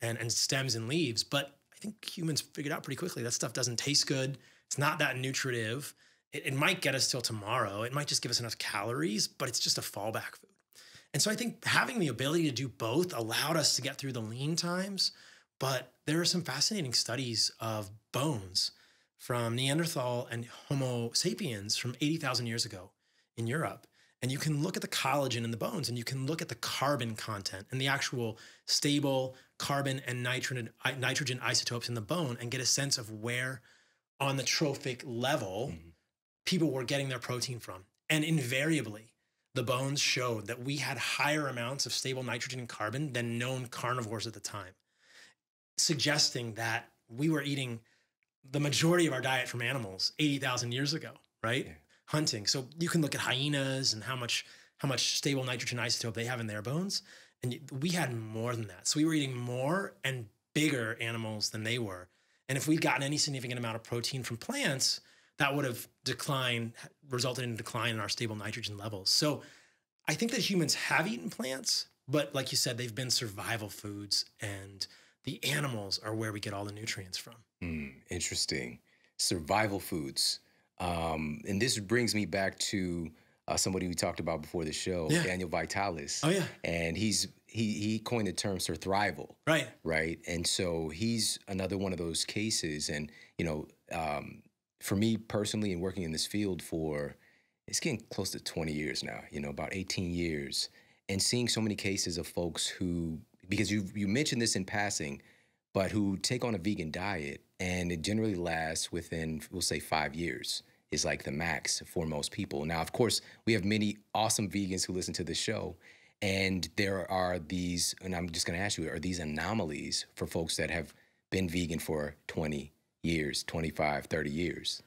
and, and stems and leaves. But I think humans figured out pretty quickly that stuff doesn't taste good. It's not that nutritive. It, it might get us till tomorrow. It might just give us enough calories, but it's just a fallback food. And so I think having the ability to do both allowed us to get through the lean times but there are some fascinating studies of bones from Neanderthal and Homo sapiens from 80,000 years ago in Europe. And you can look at the collagen in the bones and you can look at the carbon content and the actual stable carbon and nitrogen, nitrogen isotopes in the bone and get a sense of where on the trophic level mm-hmm. people were getting their protein from. And invariably, the bones showed that we had higher amounts of stable nitrogen and carbon than known carnivores at the time suggesting that we were eating the majority of our diet from animals 80,000 years ago, right? Yeah. Hunting. So you can look at hyenas and how much how much stable nitrogen isotope they have in their bones and we had more than that. So we were eating more and bigger animals than they were. And if we'd gotten any significant amount of protein from plants, that would have declined, resulted in a decline in our stable nitrogen levels. So I think that humans have eaten plants, but like you said, they've been survival foods, and the animals are where we get all the nutrients from. Hmm, interesting. Survival foods. Um, and this brings me back to uh, somebody we talked about before the show, Yeah. Daniel Vitalis. Oh, yeah. And he's he he coined the term surthrival. Right. right? And so he's another one of those cases. And you know, um, for me personally, and working in this field for it's getting close to 20 years now. You know, about 18 years, and seeing so many cases of folks who, because you you mentioned this in passing, but who take on a vegan diet and it generally lasts within we'll say five years is like the max for most people. Now, of course, we have many awesome vegans who listen to the show. And there are these, and I'm just going to ask you, are these anomalies for folks that have been vegan for 20 years, 25, 30 years?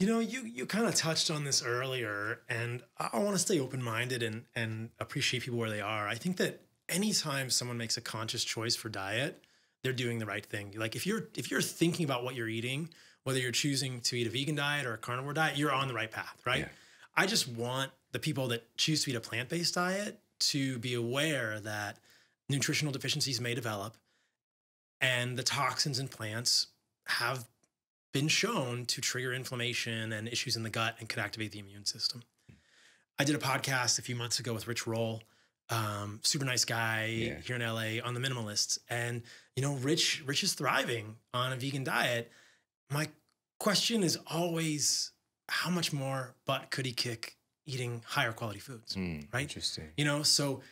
You know, you you kind of touched on this earlier, and I, want to stay open minded and and appreciate people where they are. I think that anytime someone makes a conscious choice for diet, they're doing the right thing. Like if you're if you're thinking about what you're eating, whether you're choosing to eat a vegan diet or a carnivore diet, you're on the right path, right? Yeah. I just want the people that choose to eat a plant based diet to be aware that nutritional deficiencies may develop and the toxins in plants have been shown to trigger inflammation and issues in the gut and could activate the immune system. I did a podcast a few months ago with Rich Roll, um, super nice guy Yeah. here in LA on the minimalists. And, you know, Rich, Rich is thriving on a vegan diet. My question is always how much more butt could he kick eating higher quality foods? Hmm, Right. Interesting. You know, so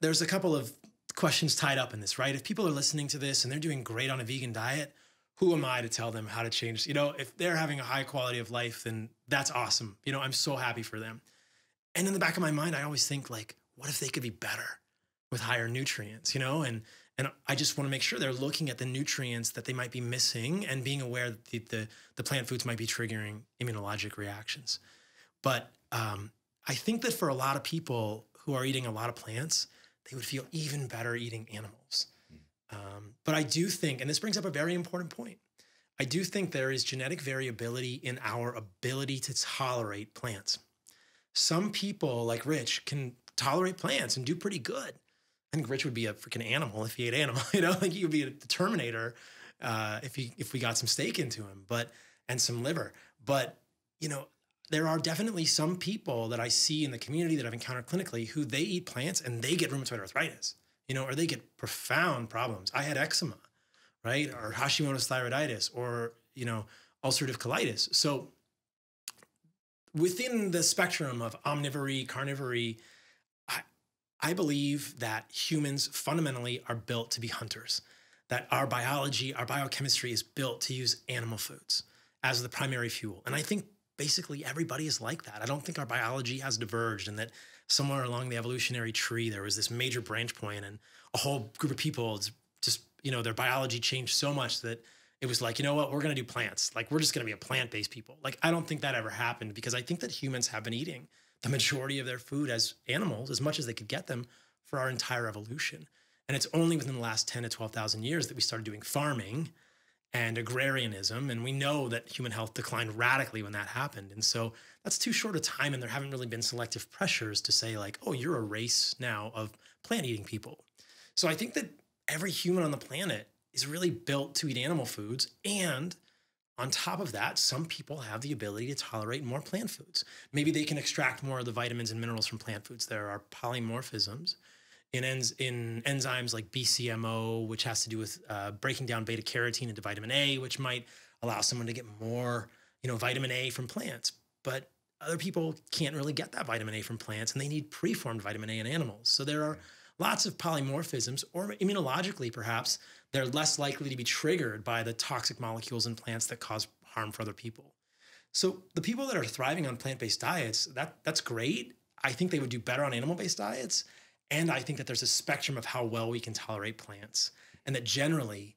there's a couple of questions tied up in this, right? If people are listening to this and they're doing great on a vegan diet, who am I to tell them how to change? You know, if they're having a high quality of life, then that's awesome. You know, I'm so happy for them. And in the back of my mind, I always think like, what if they could be better with higher nutrients, you know? And and I just want to make sure they're looking at the nutrients that they might be missing and being aware that the the, the plant foods might be triggering immunologic reactions. But um, I think that for a lot of people who are eating a lot of plants, they would feel even better eating animals. Um, but I do think, and this brings up a very important point, I do think there is genetic variability in our ability to tolerate plants. Some people, like Rich, can tolerate plants and do pretty good. I think Rich would be a freaking animal if he ate animal. You know, like he would be a Terminator uh, if he if we got some steak into him, but and some liver. But you know, there are definitely some people that I see in the community that I've encountered clinically who they eat plants and they get rheumatoid arthritis, you know, or they get profound problems. I had eczema, right? Or Hashimoto's thyroiditis or, you know, ulcerative colitis. So within the spectrum of omnivory, carnivory, I believe that humans fundamentally are built to be hunters, that our biology, our biochemistry is built to use animal foods as the primary fuel. And I think basically everybody is like that. I don't think our biology has diverged and that somewhere along the evolutionary tree there was this major branch point and a whole group of people just, you know, their biology changed so much that it was like, you know what, we're going to do plants. Like we're just going to be a plant-based people. Like I don't think that ever happened because I think that humans have been eating the majority of their food as animals as much as they could get them for our entire evolution. And it's only within the last 10 to 12,000 years that we started doing farming and agrarianism. And we know that human health declined radically when that happened. And so that's too short a time. And there haven't really been selective pressures to say, like, oh, you're a race now of plant eating people. So I think that every human on the planet is really built to eat animal foods. And on top of that, some people have the ability to tolerate more plant foods. Maybe they can extract more of the vitamins and minerals from plant foods. There are polymorphisms in, enz- in enzymes like BCMO, which has to do with uh, breaking down beta carotene into vitamin A, which might allow someone to get more, you know, vitamin A from plants. But other people can't really get that vitamin A from plants, and they need preformed vitamin A in animals. So there are lots of polymorphisms, or immunologically, perhaps they're less likely to be triggered by the toxic molecules in plants that cause harm for other people. So the people that are thriving on plant-based diets, that that's great. I think they would do better on animal-based diets. And I think that there's a spectrum of how well we can tolerate plants, and that generally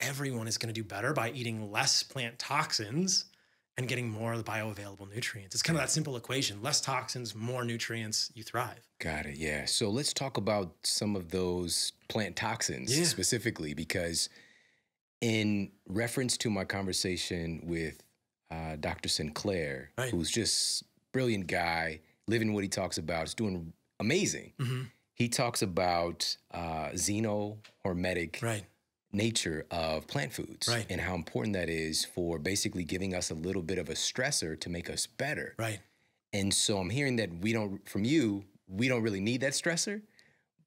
everyone is going to do better by eating less plant toxins and getting more of the bioavailable nutrients. It's kind of that simple equation less toxins, more nutrients, you thrive. Got it. Yeah. So let's talk about some of those plant toxins Yeah. specifically, because in reference to my conversation with uh, Dr. Sinclair, Right. who's just brilliant guy, living what he talks about, is doing amazing. Mhm. He talks about uh, xenohormetic Right. Nature of plant foods Right. and how important that is for basically giving us a little bit of a stressor to make us better. Right. And so I'm hearing that we don't, from you, we don't really need that stressor.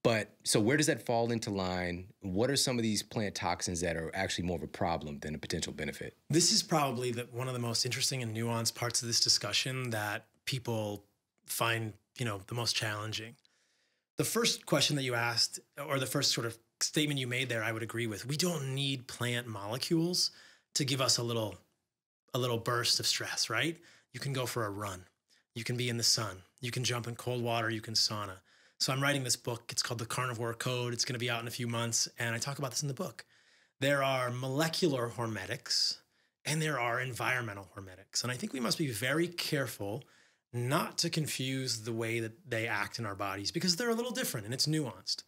But so where does that fall into line? What are some of these plant toxins that are actually more of a problem than a potential benefit? This is probably the, one of the most interesting and nuanced parts of this discussion that people find, you know, the most challenging. The first question that you asked, or the first sort of statement you made there, I would agree with. We don't need plant molecules to give us a little, a little burst of stress, right? You can go for a run. You can be in the sun. You can jump in cold water. You can sauna. So I'm writing this book. It's called The Carnivore Code. It's going to be out in a few months, and I talk about this in the book. There are molecular hormetics and there are environmental hormetics. And I think we must be very careful not to confuse the way that they act in our bodies because they're a little different and it's nuanced.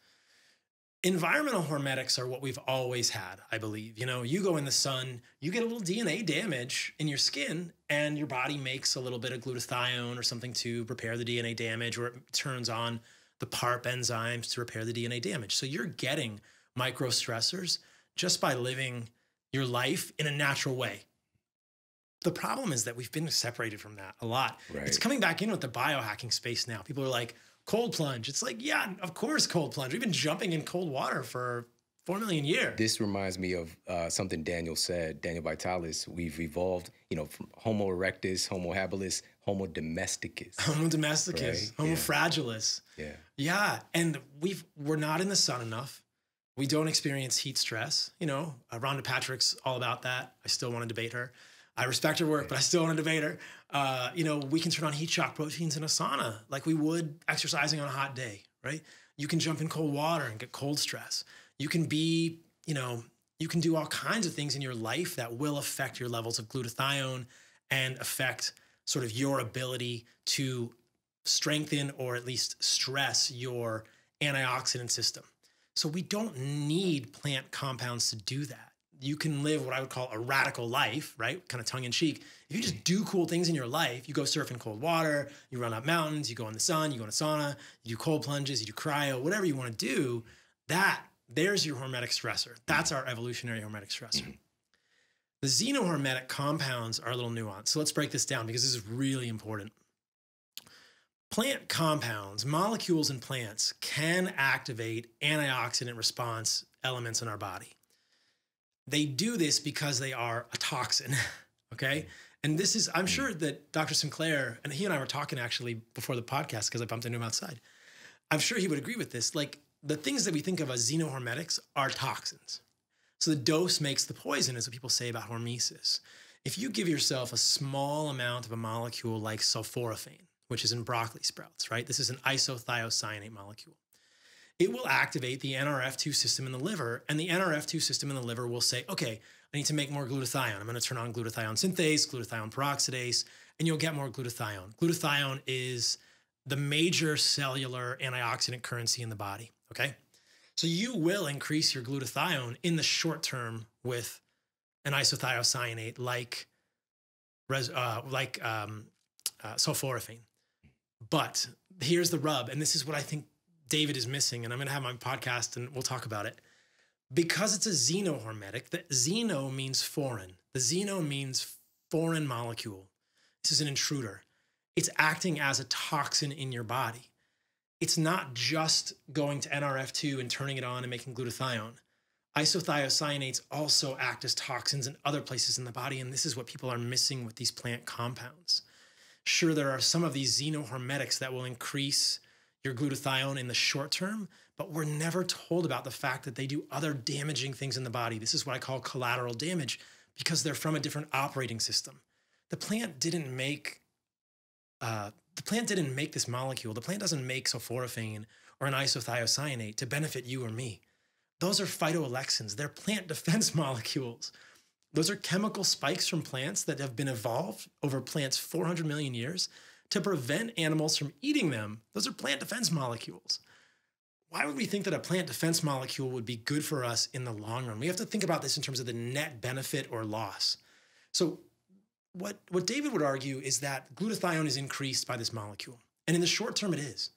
Environmental hormetics are what we've always had, I believe. You know, you go in the sun, you get a little DNA damage in your skin, and your body makes a little bit of glutathione or something to repair the DNA damage, or it turns on the PARP enzymes to repair the DNA damage. So you're getting micro stressors just by living your life in a natural way. The problem is that we've been separated from that a lot. Right. It's coming back in with the biohacking space now. People are like, cold plunge. It's like, yeah, of course, cold plunge. We've been jumping in cold water for four million years. This reminds me of uh, something Daniel said, Daniel Vitalis. We've evolved, you know, from Homo erectus, Homo habilis, Homo domesticus. Homo domesticus, Right, Homo yeah. fragilis. yeah. Yeah, and we've we're not in the sun enough. We don't experience heat stress. You know, uh, Rhonda Patrick's all about that. I still want to debate her. I respect her work, but I still want to debate her. Uh, you know, we can turn on heat shock proteins in a sauna like we would exercising on a hot day, right? You can jump in cold water and get cold stress. You can be, you know, you can do all kinds of things in your life that will affect your levels of glutathione and affect sort of your ability to strengthen or at least stress your antioxidant system. So we don't need plant compounds to do that. You can live what I would call a radical life, right? Kind of tongue in cheek. If you just do cool things in your life, you go surf in cold water, you run up mountains, you go in the sun, you go in a sauna, you do cold plunges, you do cryo, whatever you want to do, that there's your hormetic stressor. That's our evolutionary hormetic stressor. Mm-hmm. The xenohormetic compounds are a little nuanced. So let's break this down because this is really important. Plant compounds, molecules in plants, can activate antioxidant response elements in our body. They do this because they are a toxin, okay? And this is, I'm mm. sure that Dr. Sinclair, and he and I were talking actually before the podcast because I bumped into him outside. I'm sure he would agree with this. Like the things that we think of as xenohormetics are toxins. So the dose makes the poison, is what people say about hormesis. If you give yourself a small amount of a molecule like sulforaphane, which is in broccoli sprouts, right? This is an isothiocyanate molecule. It will activate the NRF2 system in the liver, and the NRF2 system in the liver will say, okay, I need to make more glutathione. I'm going to turn on glutathione synthase, glutathione peroxidase, and you'll get more glutathione. Glutathione is the major cellular antioxidant currency in the body, okay? So you will increase your glutathione in the short term with an isothiocyanate like res, uh, like um, uh, sulforaphane. But here's the rub, and this is what I think David is missing, and I'm going to have my podcast and we'll talk about it. Because it's a xenohormetic, the xeno means foreign. The xeno means foreign molecule. This is an intruder. It's acting as a toxin in your body. It's not just going to NRF2 and turning it on and making glutathione. Isothiocyanates also act as toxins in other places in the body, and this is what people are missing with these plant compounds. Sure, there are some of these xenohormetics that will increase your glutathione in the short term, but we're never told about the fact that they do other damaging things in the body. This is what I call collateral damage because they're from a different operating system. The plant didn't make uh, the plant didn't make this molecule. The plant doesn't make sulforaphane or an isothiocyanate to benefit you or me. Those are phytoalexins. They're plant defense molecules. Those are chemical spikes from plants that have been evolved over plants 400 million years to prevent animals from eating them. Those are plant defense molecules. Why would we think that a plant defense molecule would be good for us in the long run? We have to think about this in terms of the net benefit or loss. So, what, what David would argue is that glutathione is increased by this molecule. And in the short term, it is.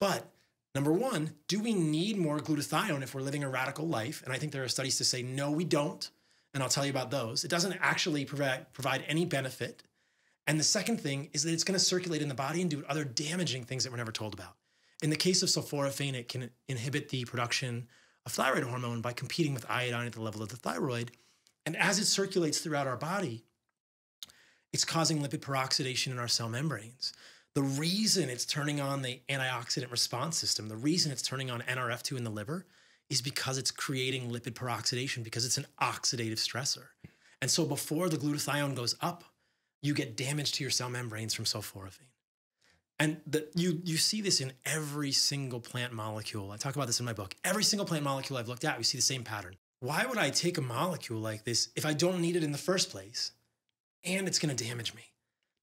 But number one, do we need more glutathione if we're living a radical life? And I think there are studies to say, no, we don't. And I'll tell you about those. It doesn't actually provide, provide any benefit. And the second thing is that it's going to circulate in the body and do other damaging things that we're never told about. In the case of sulforaphane, it can inhibit the production of thyroid hormone by competing with iodine at the level of the thyroid. And as it circulates throughout our body, it's causing lipid peroxidation in our cell membranes. The reason it's turning on the antioxidant response system, the reason it's turning on NRF2 in the liver is because it's creating lipid peroxidation because it's an oxidative stressor. And so before the glutathione goes up, you get damage to your cell membranes from sulforaphane. And the, you, you see this in every single plant molecule. I talk about this in my book. Every single plant molecule I've looked at, we see the same pattern. Why would I take a molecule like this if I don't need it in the first place and it's going to damage me?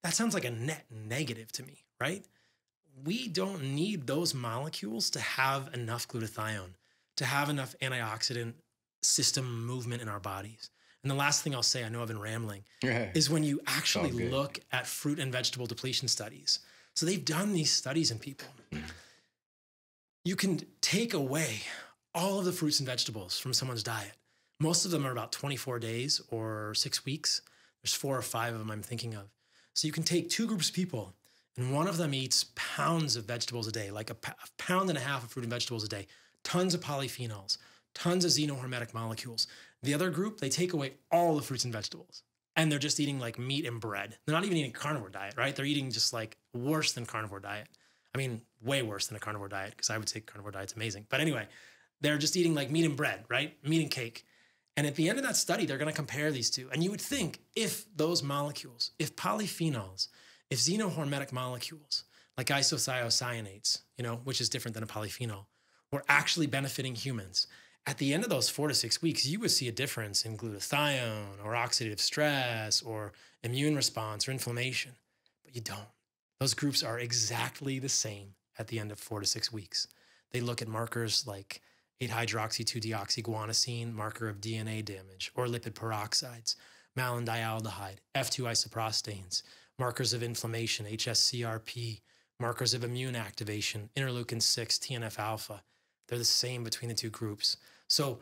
That sounds like a net negative to me, right? We don't need those molecules to have enough glutathione, to have enough antioxidant system movement in our bodies. And the last thing I'll say, I know I've been rambling, is when you actually look at fruit and vegetable depletion studies. So they've done these studies in people. You can take away all of the fruits and vegetables from someone's diet. Most of them are about 24 days or six weeks. There's four or five of them I'm thinking of. So you can take two groups of people, and one of them eats pounds of vegetables a day, like a, pound and a half of fruit and vegetables a day, tons of polyphenols, tons of xenohormetic molecules. The other group, they take away all the fruits and vegetables and they're just eating like meat and bread. They're not even eating carnivore diet, right? They're eating just like worse than carnivore diet. I mean, way worse than a carnivore diet because I would say carnivore diet's amazing. But anyway, they're just eating like meat and bread, right? Meat and cake. And at the end of that study, they're going to compare these two. And you would think if those molecules, if polyphenols, if xenohormetic molecules like isothiocyanates, you know, which is different than a polyphenol, were actually benefiting humans, at the end of those four to six weeks, you would see a difference in glutathione or oxidative stress or immune response or inflammation, but you don't. Those groups are exactly the same at the end of four to six weeks. They look at markers like 8 hydroxy 2 deoxyguanosine, marker of DNA damage, or lipid peroxides, malondialdehyde, F2 isoprostanes, markers of inflammation, HSCRP, markers of immune activation, interleukin 6, TNF alpha. They're the same between the two groups. So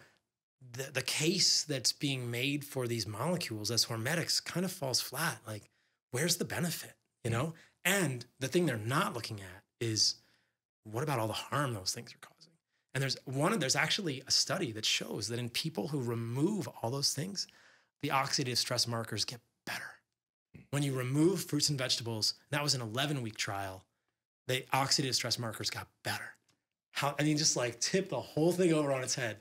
the, the case that's being made for these molecules as hormetics kind of falls flat. Like, where's the benefit, you know? And the thing they're not looking at is what about all the harm those things are causing? And there's one, there's actually a study that shows that in people who remove all those things, the oxidative stress markers get better. When you remove fruits and vegetables, that was an 11 week trial, the oxidative stress markers got better. How, I mean, just like tip the whole thing over on its head.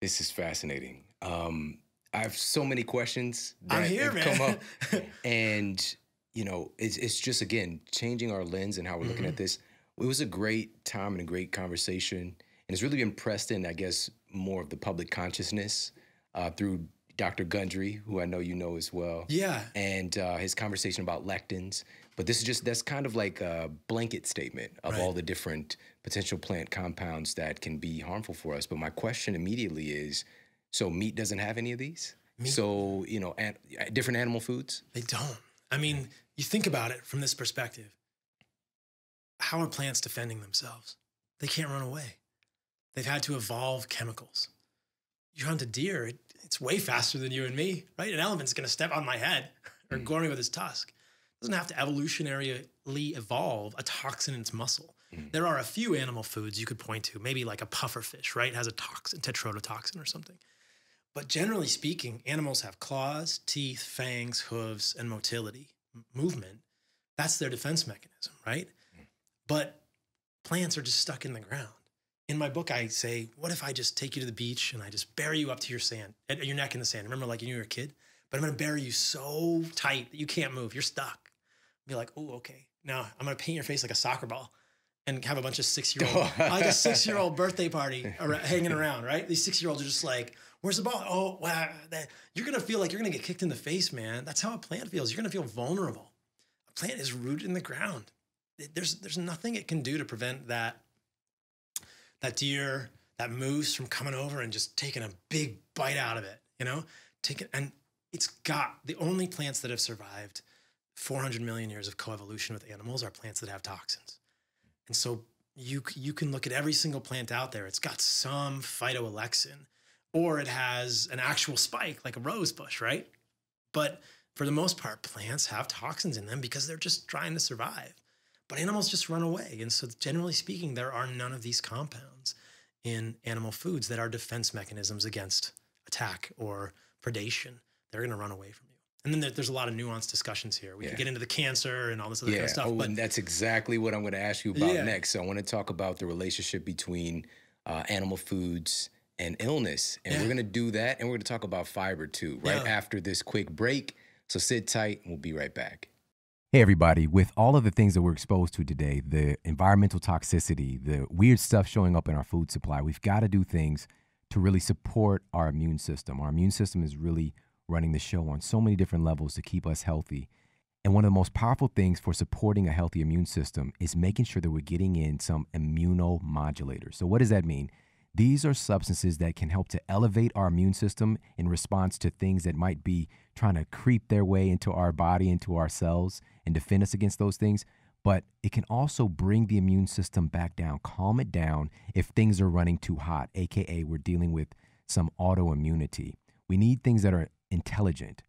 This is fascinating. Um, I have so many questions that I'm here, have man. come up, and you know, it's it's just again changing our lens and how we're mm-hmm. looking at mm-hmm. this. It was a great time and a great conversation, and it's really been pressed in, I guess, more of the public consciousness uh, through Dr. Gundry, who I know you know as well. Yeah, and uh, his conversation about lectins. But this is just that's kind of like a blanket statement of right. all the different potential plant compounds that can be harmful for us. But my question immediately is, so meat doesn't have any of these? Meat, so you know, an, different animal foods? They don't. I mean, you think about it from this perspective. How are plants defending themselves? They can't run away. They've had to evolve chemicals. You hunt a deer, it, it's way faster than you and me, right? An elephant's going to step on my head or mm. gore me with his tusk doesn't have to evolutionarily evolve a toxin in its muscle. Mm. There are a few animal foods you could point to, maybe like a puffer fish, right? Has a toxin, tetrodotoxin or something. But generally speaking, animals have claws, teeth, fangs, hooves, and motility, movement. That's their defense mechanism, right? Mm. But plants are just stuck in the ground. In my book, I say, what if I just take you to the beach and I just bury you up to your sand, your neck in the sand? Remember, like when you were a kid? But I'm gonna bury you so tight that you can't move. You're stuck be like, oh, okay. Now I'm gonna paint your face like a soccer ball and have a bunch of six year old like a six year old birthday party hanging around, right? These six year olds are just like, Where's the ball? Oh, wow. That, you're going to feel like you're going to get kicked in the face, man. That's how a plant feels. You're going to feel vulnerable. A plant is rooted in the ground. There's, there's nothing it can do to prevent that, that deer, that moose from coming over and just taking a big bite out of it, you know? Take it, and it's got the only plants that have survived 400 million years of coevolution with animals are plants that have toxins. And so you you can look at every single plant out there. It's got some phytoalexin, or it has an actual spike like a rose bush, right? But for the most part, plants have toxins in them because they're just trying to survive. But animals just run away, and so generally speaking, there are none of these compounds in animal foods that are defense mechanisms against attack or predation. They're going to run away from. And then there's a lot of nuanced discussions here. We Yeah. can get into the cancer and all this other yeah. kind of stuff. oh, but and that's exactly what I'm going to ask you about Yeah. next. So I want to talk about the relationship between uh, animal foods and illness, and Yeah. we're going to do that, and we're going to talk about fiber too, right Yeah. after this quick break. So sit tight, and we'll be right back. Hey, everybody. With all of the things that we're exposed to today, the environmental toxicity, the weird stuff showing up in our food supply, we've got to do things to really support our immune system. Our immune system is really running the show on so many different levels to keep us healthy. And one of the most powerful things for supporting a healthy immune system is making sure that we're getting in some immunomodulators. So, what does that mean? These are substances that can help to elevate our immune system in response to things that might be trying to creep their way into our body, into our cells, and defend us against those things. But it can also bring the immune system back down, calm it down if things are running too hot, AKA, we're dealing with some autoimmunity. We need things that are intelligent.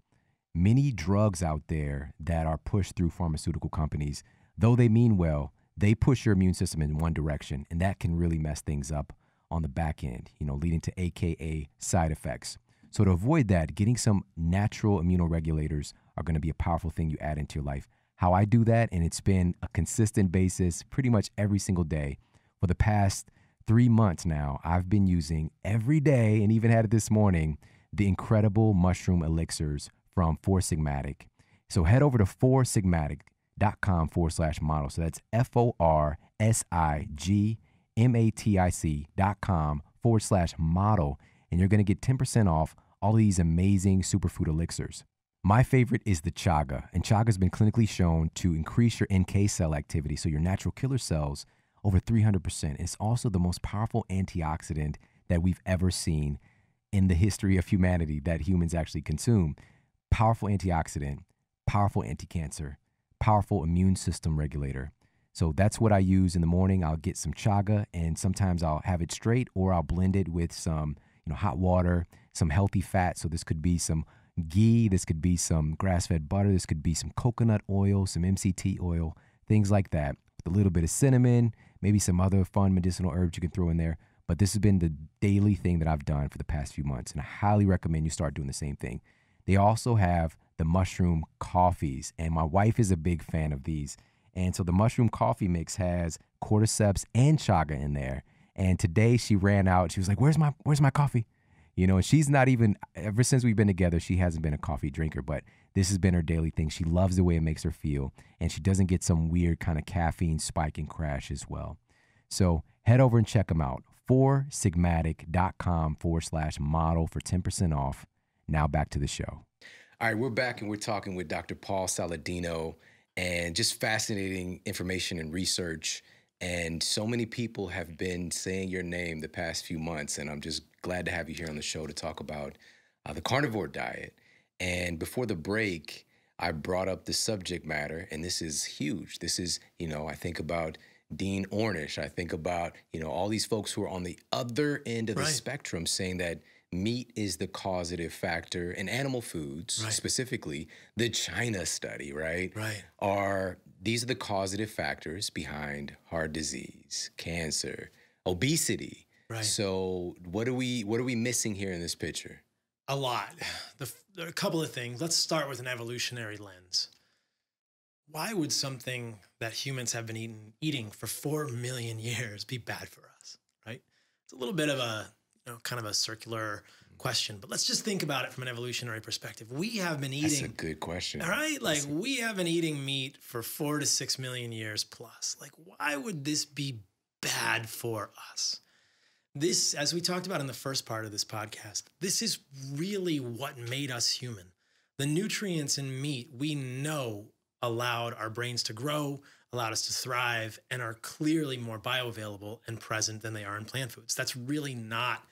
Many drugs out there that are pushed through pharmaceutical companies, though they mean well, they push your immune system in one direction, and that can really mess things up on the back end, you know, leading to AKA side effects. So to avoid that, getting some natural immunoregulators are going to be a powerful thing you add into your life. How I do that, and it's been a consistent basis pretty much every single day for the past three months now. I've been using every day, and even had it this morning, the incredible mushroom elixirs from Four Sigmatic. So head over to foursigmatic.com forward slash model. So that's F O R S I G M A T I C dot com forward slash model. And you're going to get 10% off all of these amazing superfood elixirs. My favorite is the chaga, and chaga has been clinically shown to increase your NK cell activity, so your natural killer cells, over 300%. It's also the most powerful antioxidant that we've ever seen in the history of humanity that humans actually consume. Powerful antioxidant, powerful anti-cancer, powerful immune system regulator. So that's what I use in the morning. I'll get some chaga and sometimes I'll have it straight or I'll blend it with some, you know, hot water, some healthy fat. So this could be some ghee, this could be some grass-fed butter, this could be some coconut oil, some MCT oil, things like that. With a little bit of cinnamon, maybe some other fun medicinal herbs you can throw in there. But this has been the daily thing that I've done for the past few months, and I highly recommend you start doing the same thing. They also have the mushroom coffees, and my wife is a big fan of these. And so the mushroom coffee mix has cordyceps and chaga in there. And today she ran out. She was like, "Where's my Where's my coffee?" You know, and she's not even ever since we've been together, she hasn't been a coffee drinker, but this has been her daily thing. She loves the way it makes her feel, and she doesn't get some weird kind of caffeine spike and crash as well. So head over and check them out. Foursigmatic.com forward slash model for 10% off. Now back to the show. All right, we're back and we're talking with Dr. Paul Saladino and just fascinating information and research. And so many people have been saying your name the past few months, and I'm just glad to have you here on the show to talk about uh, the carnivore diet. And before the break, I brought up the subject matter, and this is huge. This is, you know, I think about Dean Ornish. I think about, you know, all these folks who are on the other end of the spectrum saying that meat is the causative factor and animal foods, Right. specifically the China study, right? Right. Are these are the causative factors behind heart disease, cancer, obesity. Right. So what are we what are we missing here in this picture? A lot. The, f- there are a couple of things. Let's start with an evolutionary lens. Why would something that humans have been eating, eating for four million years be bad for us? Right? It's a little bit of a you know, kind of a circular question, but let's just think about it from an evolutionary perspective. We have been eating. That's a good question. all right, like we have been eating meat for four to six million years plus. Like, why would this be bad for us? this, as we talked about in the first part of this podcast, this is really what made us human. The nutrients in meat we know allowed our brains to grow, allowed us to thrive, and are clearly more bioavailable and present than they are in plant foods. That's really not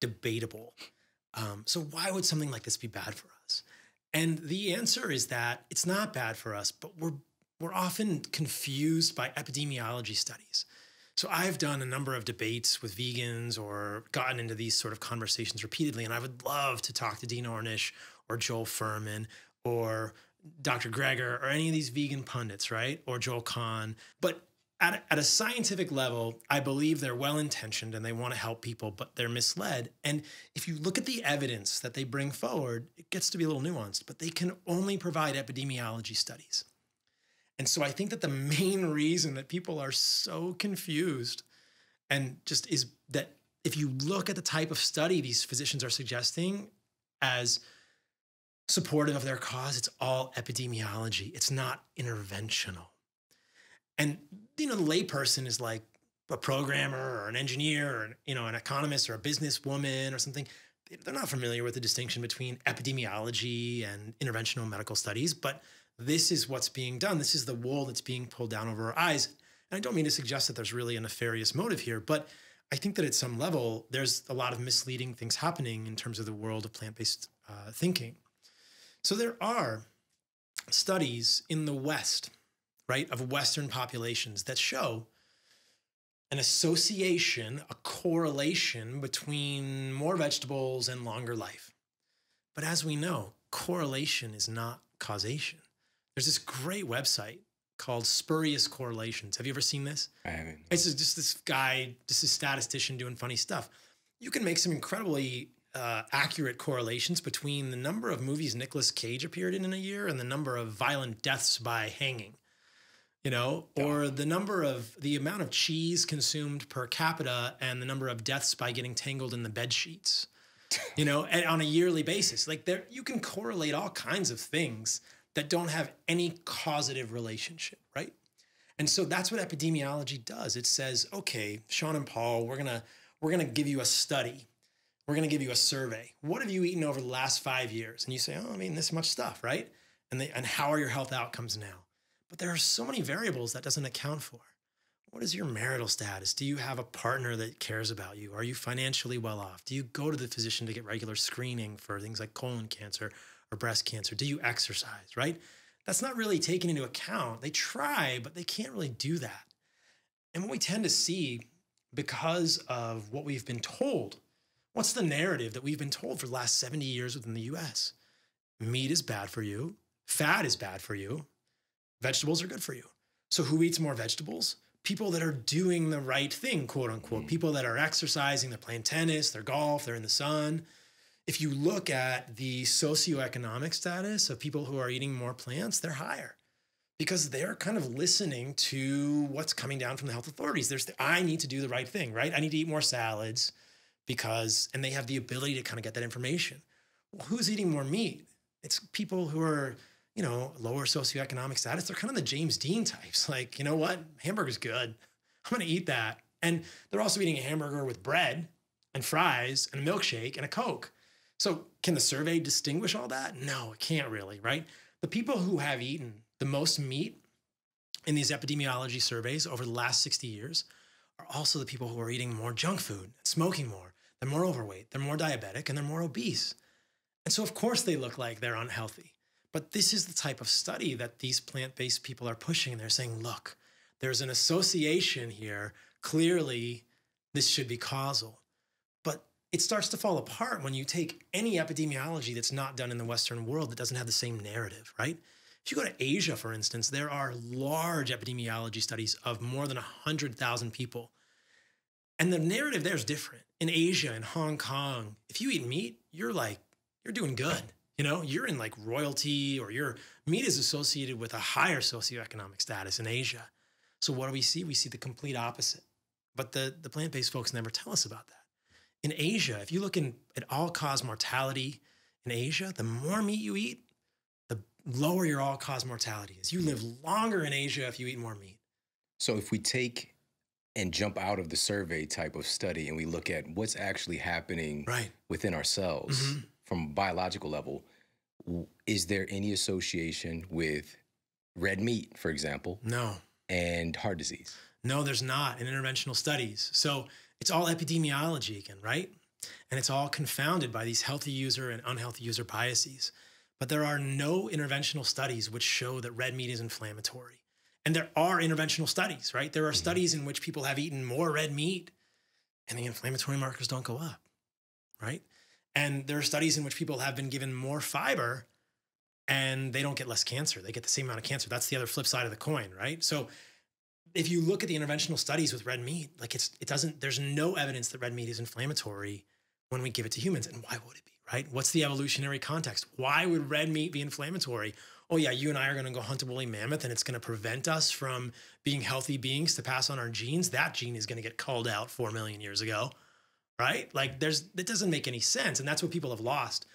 debatable. Um, so, why would something like this be bad for us? And the answer is that it's not bad for us, but we're we're often confused by epidemiology studies. So I've done a number of debates with vegans or gotten into these sort of conversations repeatedly, and I would love to talk to Dean Ornish or Joel Fuhrman or Dr. Greger or any of these vegan pundits, right? Or Joel Kahn. But at a, at a scientific level, I believe they're well intentioned and they want to help people, but they're misled. And if you look at the evidence that they bring forward, it gets to be a little nuanced, but they can only provide epidemiology studies. And so I think that the main reason that people are so confused and just is that if you look at the type of study these physicians are suggesting as supportive of their cause, it's all epidemiology. It's not interventional. And you know, the layperson is like a programmer or an engineer or you know, an economist or a businesswoman or something. They're not familiar with the distinction between epidemiology and interventional medical studies, but this is what's being done. This is the wool that's being pulled down over our eyes. And I don't mean to suggest that there's really a nefarious motive here, but I think that at some level, there's a lot of misleading things happening in terms of the world of plant based uh, thinking. So there are studies in the West, right, of Western populations that show an association, a correlation between more vegetables and longer life. But as we know, correlation is not causation. There's this great website called Spurious Correlations. Have you ever seen this? I haven't. It's just this guy, just a statistician doing funny stuff. You can make some incredibly uh, accurate correlations between the number of movies Nicolas Cage appeared in in a year and the number of violent deaths by hanging. You know, or the number of the amount of cheese consumed per capita and the number of deaths by getting tangled in the bed sheets. You know, and on a yearly basis, like there, you can correlate all kinds of things that don't have any causative relationship, right? And so that's what epidemiology does. It says, okay, Shawn and Paul, we're gonna we're gonna give you a study. We're gonna give you a survey. What have you eaten over the last five years? And you say, oh, I mean, this much stuff, right? And they, and how are your health outcomes now? But there are so many variables that doesn't account for. What is your marital status? Do you have a partner that cares about you? Are you financially well off? Do you go to the physician to get regular screening for things like colon cancer or breast cancer? Do you exercise, right? That's not really taken into account. They try, but they can't really do that. And what we tend to see because of what we've been told, what's the narrative that we've been told for the last 70 years within the US? Meat is bad for you, fat is bad for you, vegetables are good for you. So who eats more vegetables? People that are doing the right thing, quote unquote. Mm. People that are exercising, they're playing tennis, they're golf, they're in the sun if you look at the socioeconomic status of people who are eating more plants, they're higher because they're kind of listening to what's coming down from the health authorities. There's the, I need to do the right thing, right? I need to eat more salads because, and they have the ability to kind of get that information. Well, who's eating more meat? It's people who are, you know, lower socioeconomic status. They're kind of the James Dean types. Like, you know what? Hamburger's good. I'm going to eat that. And they're also eating a hamburger with bread and fries and a milkshake and a Coke. So, can the survey distinguish all that? No, it can't really, right? The people who have eaten the most meat in these epidemiology surveys over the last 60 years are also the people who are eating more junk food, smoking more. They're more overweight, they're more diabetic, and they're more obese. And so, of course, they look like they're unhealthy. But this is the type of study that these plant based people are pushing. And they're saying, look, there's an association here. Clearly, this should be causal But it starts to fall apart when you take any epidemiology that's not done in the Western world that doesn't have the same narrative, right? If you go to Asia, for instance, there are large epidemiology studies of more than 100,000 people. And the narrative there is different. In Asia, in Hong Kong, if you eat meat, you're like, you're doing good. You know, you're in like royalty or your meat is associated with a higher socioeconomic status in Asia. So what do we see? We see the complete opposite. But the, the plant-based folks never tell us about that in Asia, if you look in, at all cause mortality in Asia, the more meat you eat, the lower your all cause mortality is. You live longer in Asia if you eat more meat. So if we take and jump out of the survey type of study and we look at what's actually happening Right. within ourselves Mhm. from a biological level, is there any association with red meat, for example, No. and heart disease? No, there's not in interventional studies. So it's all epidemiology again, right? And it's all confounded by these healthy user and unhealthy user biases. But there are no interventional studies which show that red meat is inflammatory. And there are interventional studies, right? There are mm-hmm. studies in which people have eaten more red meat and the inflammatory markers don't go up, right? And there are studies in which people have been given more fiber and they don't get less cancer. They get the same amount of cancer. That's the other flip side of the coin, right? So if you look at the interventional studies with red meat, like it's it doesn't there's no evidence that red meat is inflammatory when we give it to humans. And why would it be, right? What's the evolutionary context? Why would red meat be inflammatory? Oh yeah, you and I are going to go hunt a woolly mammoth and it's going to prevent us from being healthy beings to pass on our genes. That gene is going to get called out 4 million years ago. Right? Like there's that doesn't make any sense and that's what people have lost.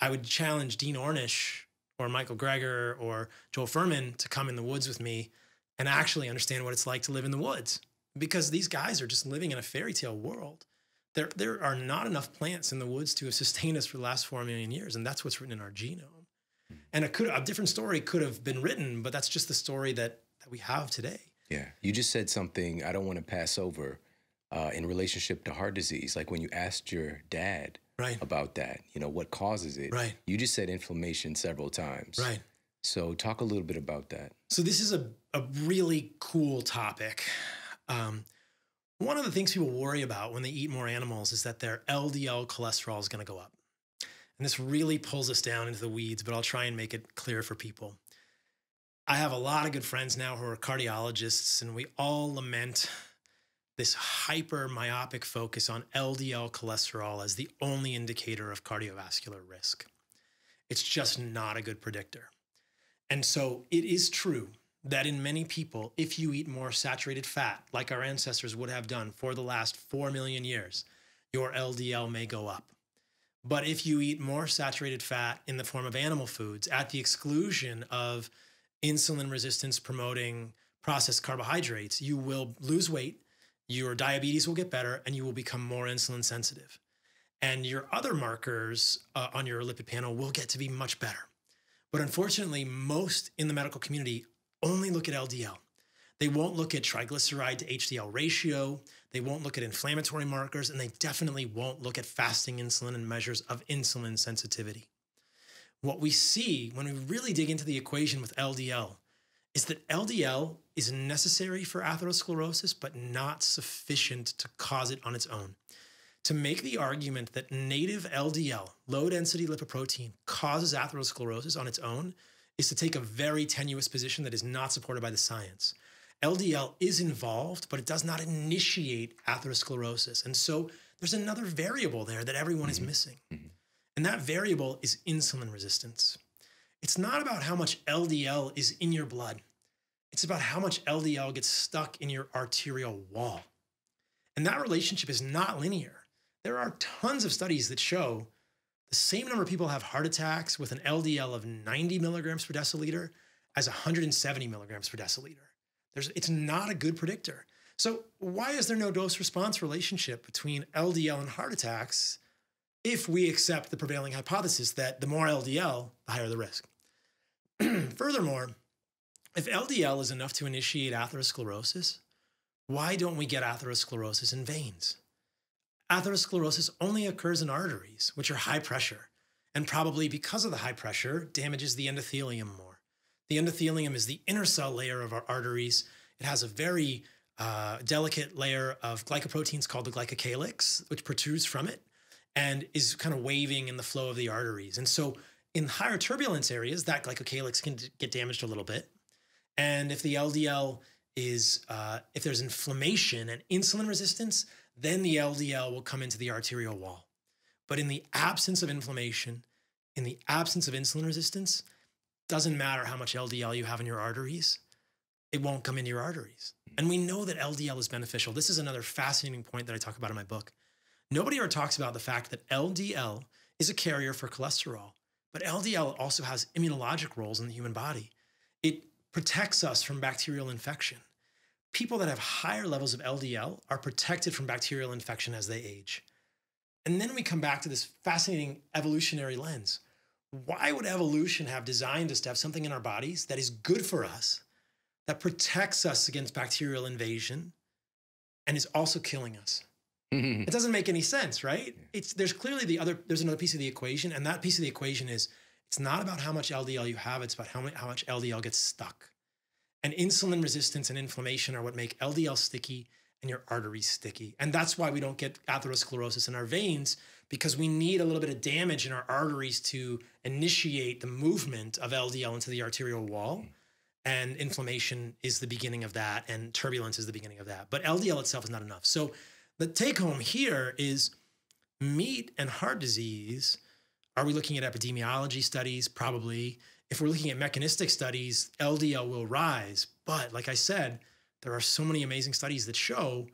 I would challenge Dean Ornish or Michael Greger or Joel Fuhrman to come in the woods with me and actually understand what it's like to live in the woods because these guys are just living in a fairy tale world. There, there are not enough plants in the woods to have sustained us for the last four million years, and that's what's written in our genome. And it could a different story could have been written, but that's just the story that that we have today. Yeah. You just said something I don't want to pass over uh, in relationship to heart disease. Like when you asked your dad Right. about that, you know, what causes it? Right. You just said inflammation several times. Right. So talk a little bit about that. So this is a, a really cool topic. Um, one of the things people worry about when they eat more animals is that their LDL cholesterol is going to go up. And this really pulls us down into the weeds, but I'll try and make it clear for people. I have a lot of good friends now who are cardiologists, and we all lament this hyper myopic focus on LDL cholesterol as the only indicator of cardiovascular risk. It's just not a good predictor. And so it is true that in many people, if you eat more saturated fat, like our ancestors would have done for the last 4 million years, your LDL may go up. But if you eat more saturated fat in the form of animal foods at the exclusion of insulin resistance promoting processed carbohydrates, you will lose weight, your diabetes will get better, and you will become more insulin sensitive. And your other markers uh, on your lipid panel will get to be much better. But unfortunately, most in the medical community only look at LDL. They won't look at triglyceride to HDL ratio. They won't look at inflammatory markers, and they definitely won't look at fasting insulin and measures of insulin sensitivity. What we see when we really dig into the equation with LDL is that LDL is necessary for atherosclerosis, but not sufficient to cause it on its own. To make the argument that native LDL, low density lipoprotein, causes atherosclerosis on its own is to take a very tenuous position that is not supported by the science. LDL is involved, but it does not initiate atherosclerosis. And so there's another variable there that everyone is mm-hmm. missing. Mm-hmm. And that variable is insulin resistance. It's not about how much LDL is in your blood, it's about how much LDL gets stuck in your arterial wall. And that relationship is not linear. There are tons of studies that show the same number of people have heart attacks with an LDL of 90 milligrams per deciliter as 170 milligrams per deciliter. There's, it's not a good predictor. So, why is there no dose response relationship between LDL and heart attacks if we accept the prevailing hypothesis that the more LDL, the higher the risk? Furthermore, if LDL is enough to initiate atherosclerosis, why don't we get atherosclerosis in veins? Atherosclerosis only occurs in arteries, which are high pressure, and probably because of the high pressure, damages the endothelium more. The endothelium is the inner cell layer of our arteries. It has a very uh, delicate layer of glycoproteins called the glycocalyx, which protrudes from it and is kind of waving in the flow of the arteries. And so, in higher turbulence areas, that glycocalyx can get damaged a little bit. And if the LDL is, uh, if there's inflammation and insulin resistance, then the LDL will come into the arterial wall. But in the absence of inflammation, in the absence of insulin resistance, doesn't matter how much LDL you have in your arteries, it won't come into your arteries. And we know that LDL is beneficial. This is another fascinating point that I talk about in my book. Nobody ever talks about the fact that LDL is a carrier for cholesterol, but LDL also has immunologic roles in the human body. It protects us from bacterial infection. people that have higher levels of LDL are protected from bacterial infection as they age. And then we come back to this fascinating evolutionary lens. Why would evolution have designed us to have something in our bodies that is good for us, that protects us against bacterial invasion, and is also killing us? It doesn't make any sense, right? It's there's clearly the other there's another piece of the equation, and that piece of the equation is it's not about how much LDL you have, it's about how much, how much LDL gets stuck. And insulin resistance and inflammation are what make LDL sticky and your arteries sticky. And that's why we don't get atherosclerosis in our veins because we need a little bit of damage in our arteries to initiate the movement of LDL into the arterial wall. And inflammation is the beginning of that, and turbulence is the beginning of that. But LDL itself is not enough. So the take home here is meat and heart disease. Are we looking at epidemiology studies? Probably. If we're looking at mechanistic studies, LDL will rise. But like I said, there are so many amazing studies that show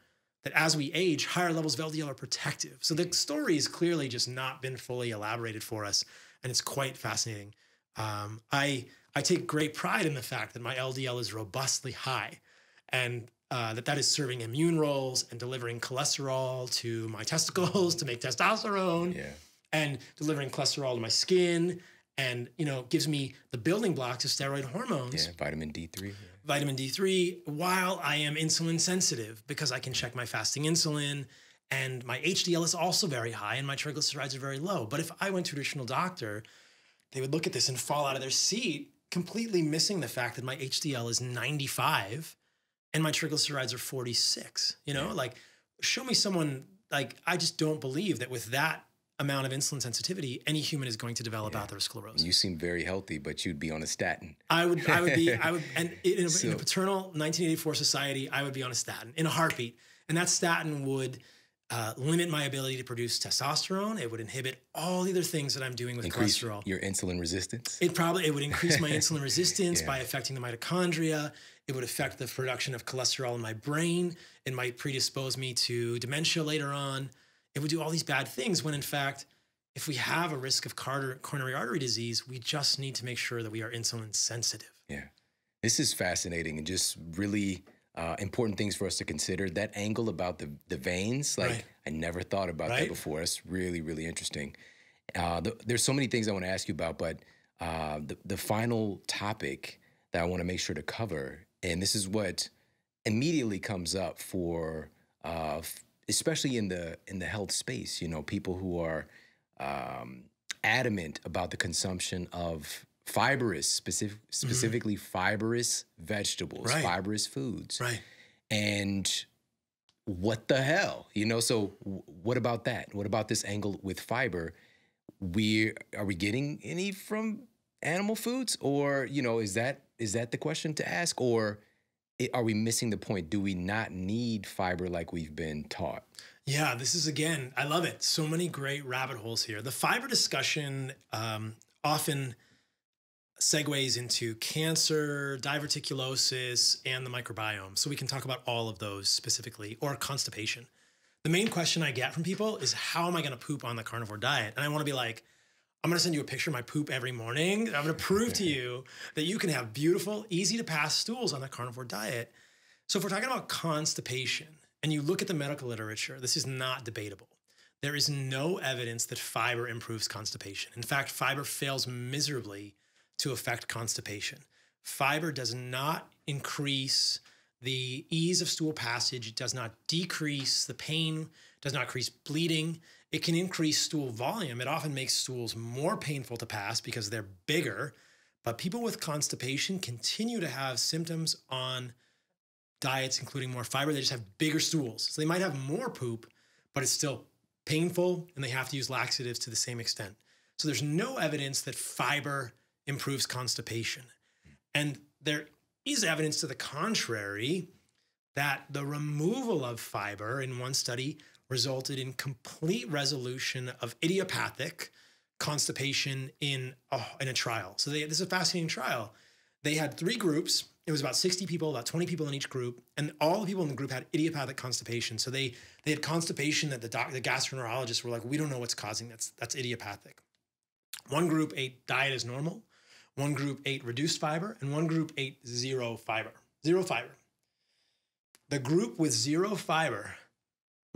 that as we age, higher levels of LDL are protective. So the story has clearly just not been fully elaborated for us, and it's quite fascinating. Um, I I take great pride in the fact that my LDL is robustly high, and uh, that that is serving immune roles and delivering cholesterol to my testicles to make testosterone, yeah. and delivering cholesterol to my skin, and you know gives me the building blocks of steroid hormones Yeah. Vitamin D3. Yeah. Vitamin D3 while I am insulin sensitive because I can check my fasting insulin and my HDL is also very high and my triglycerides are very low. But if I went to a traditional doctor, they would look at this and fall out of their seat, completely missing the fact that my HDL is 95 and my triglycerides are 46. You know, Yeah. like show me someone like I just don't believe that with that amount of insulin sensitivity, any human is going to develop Yeah. atherosclerosis. You seem very healthy, but you'd be on a statin. I would, I would be, I would, and in a, in a paternal 1984 society, I would be on a statin in a heartbeat, and that statin would uh, limit my ability to produce testosterone. It would inhibit all the other things that I'm doing with Increase cholesterol. your insulin resistance. It probably it would increase my insulin resistance Yeah. by affecting the mitochondria. It would affect the production of cholesterol in my brain. It might predispose me to dementia later on. It would do all these bad things when in fact, if we have a risk of coronary artery disease, we just need to make sure that we are insulin sensitive. Yeah. This is fascinating and just really uh, important things for us to consider. That angle about the, the veins, like Right. I never thought about that before. That's really, really interesting. Uh, the, there's so many things I want to ask you about, but uh, the, the final topic that I want to make sure to cover, and this is what immediately comes up for, uh, especially in the in the health space. You know, people who are um, adamant about the consumption of fibrous, specific, specifically fibrous vegetables, Right. fibrous foods, Right. and what the hell, you know? So, w- what about that? What about this angle with fiber? We are we getting any from animal foods, or you know, is that is that the question to ask, or i- are we missing the point? Do we not need fiber like we've been taught? Yeah, this is again, I love it. So many great rabbit holes here. The fiber discussion um, often segues into cancer, diverticulosis, and the microbiome. So we can talk about all of those specifically, or constipation. The main question I get from people is how am I going to poop on the carnivore diet? And I want to be like, I'm going to send you a picture of my poop every morning. I'm going to prove to you that you can have beautiful, easy to pass stools on the carnivore diet. So, if we're talking about constipation and you look at the medical literature, this is not debatable. There is no evidence that fiber improves constipation. In fact, fiber fails miserably to affect constipation. Fiber does not increase the ease of stool passage, it does not decrease the pain, does not increase bleeding. It can increase stool volume. It often makes stools more painful to pass because they're bigger. But people with constipation continue to have symptoms on diets, including more fiber. They just have bigger stools. So they might have more poop, but it's still painful and they have to use laxatives to the same extent. So there's no evidence that fiber improves constipation. And there is evidence to the contrary that the removal of fiber in one study resulted in complete resolution of idiopathic constipation in a, in a trial. So they, this is a fascinating trial. They had three groups. It was about 60 people, about 20 people in each group, and all the people in the group had idiopathic constipation. So they they had constipation that the doc, the gastroenterologists were like, we don't know what's causing that's that's idiopathic. One group ate diet as normal, one group ate reduced fiber, and one group ate zero fiber. Zero fiber. The group with zero fiber,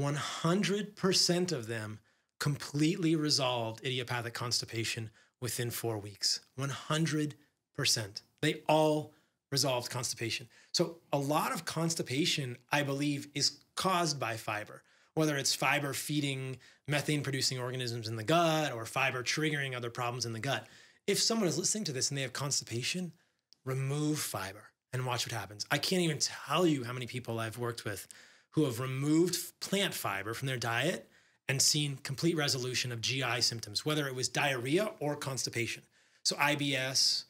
100% of them completely resolved idiopathic constipation within four weeks. 100%. They all resolved constipation. So, a lot of constipation, I believe, is caused by fiber, whether it's fiber feeding methane producing organisms in the gut or fiber triggering other problems in the gut. If someone is listening to this and they have constipation, remove fiber and watch what happens. I can't even tell you how many people I've worked with who have removed plant fiber from their diet and seen complete resolution of GI symptoms, whether it was diarrhea or constipation. So IBS,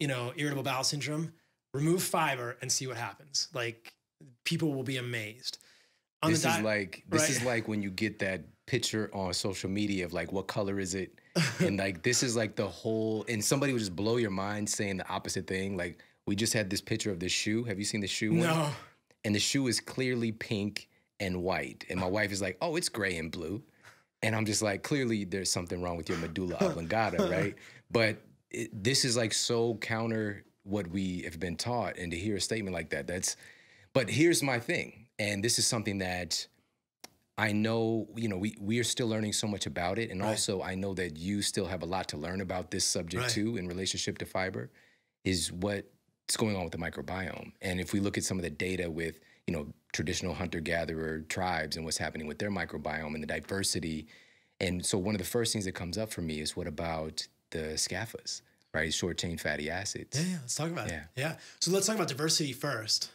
you know, irritable bowel syndrome, remove fiber and see what happens. Like people will be amazed. On this is like this right? is like when you get that picture on social media of like what color is it? and like this is like the whole and somebody would just blow your mind saying the opposite thing. Like we just had this picture of this shoe. Have you seen the shoe? No. One? And the shoe is clearly pink and white. And my wife is like, oh, it's gray and blue. And I'm just like, clearly there's something wrong with your medulla oblongata, right? But it, this is like so counter what we have been taught. And to hear a statement like that, that's, but here's my thing. And this is something that I know, you know, we, we are still learning so much about it. And right. also, I know that you still have a lot to learn about this subject right. too in relationship to fiber, is what's going on with the microbiome. And if we look at some of the data with, you know, traditional hunter gatherer tribes and what's happening with their microbiome and the diversity. And so one of the first things that comes up for me is what about the SCAFAs, right? Short chain fatty acids. Yeah, yeah, let's talk about yeah. it. Yeah. So let's talk about diversity first.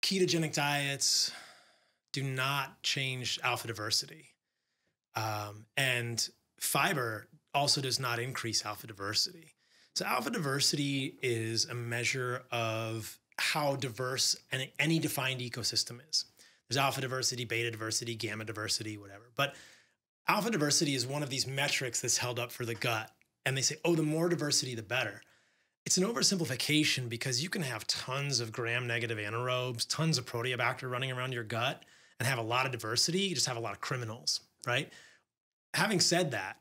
Ketogenic diets do not change alpha diversity. Um, and fiber also does not increase alpha diversity. So, alpha diversity is a measure of how diverse any, any defined ecosystem is. There's alpha diversity, beta diversity, gamma diversity, whatever. But alpha diversity is one of these metrics that's held up for the gut. And they say, oh, the more diversity, the better. It's an oversimplification because you can have tons of gram negative anaerobes, tons of proteobacter running around your gut and have a lot of diversity. You just have a lot of criminals, right? Having said that,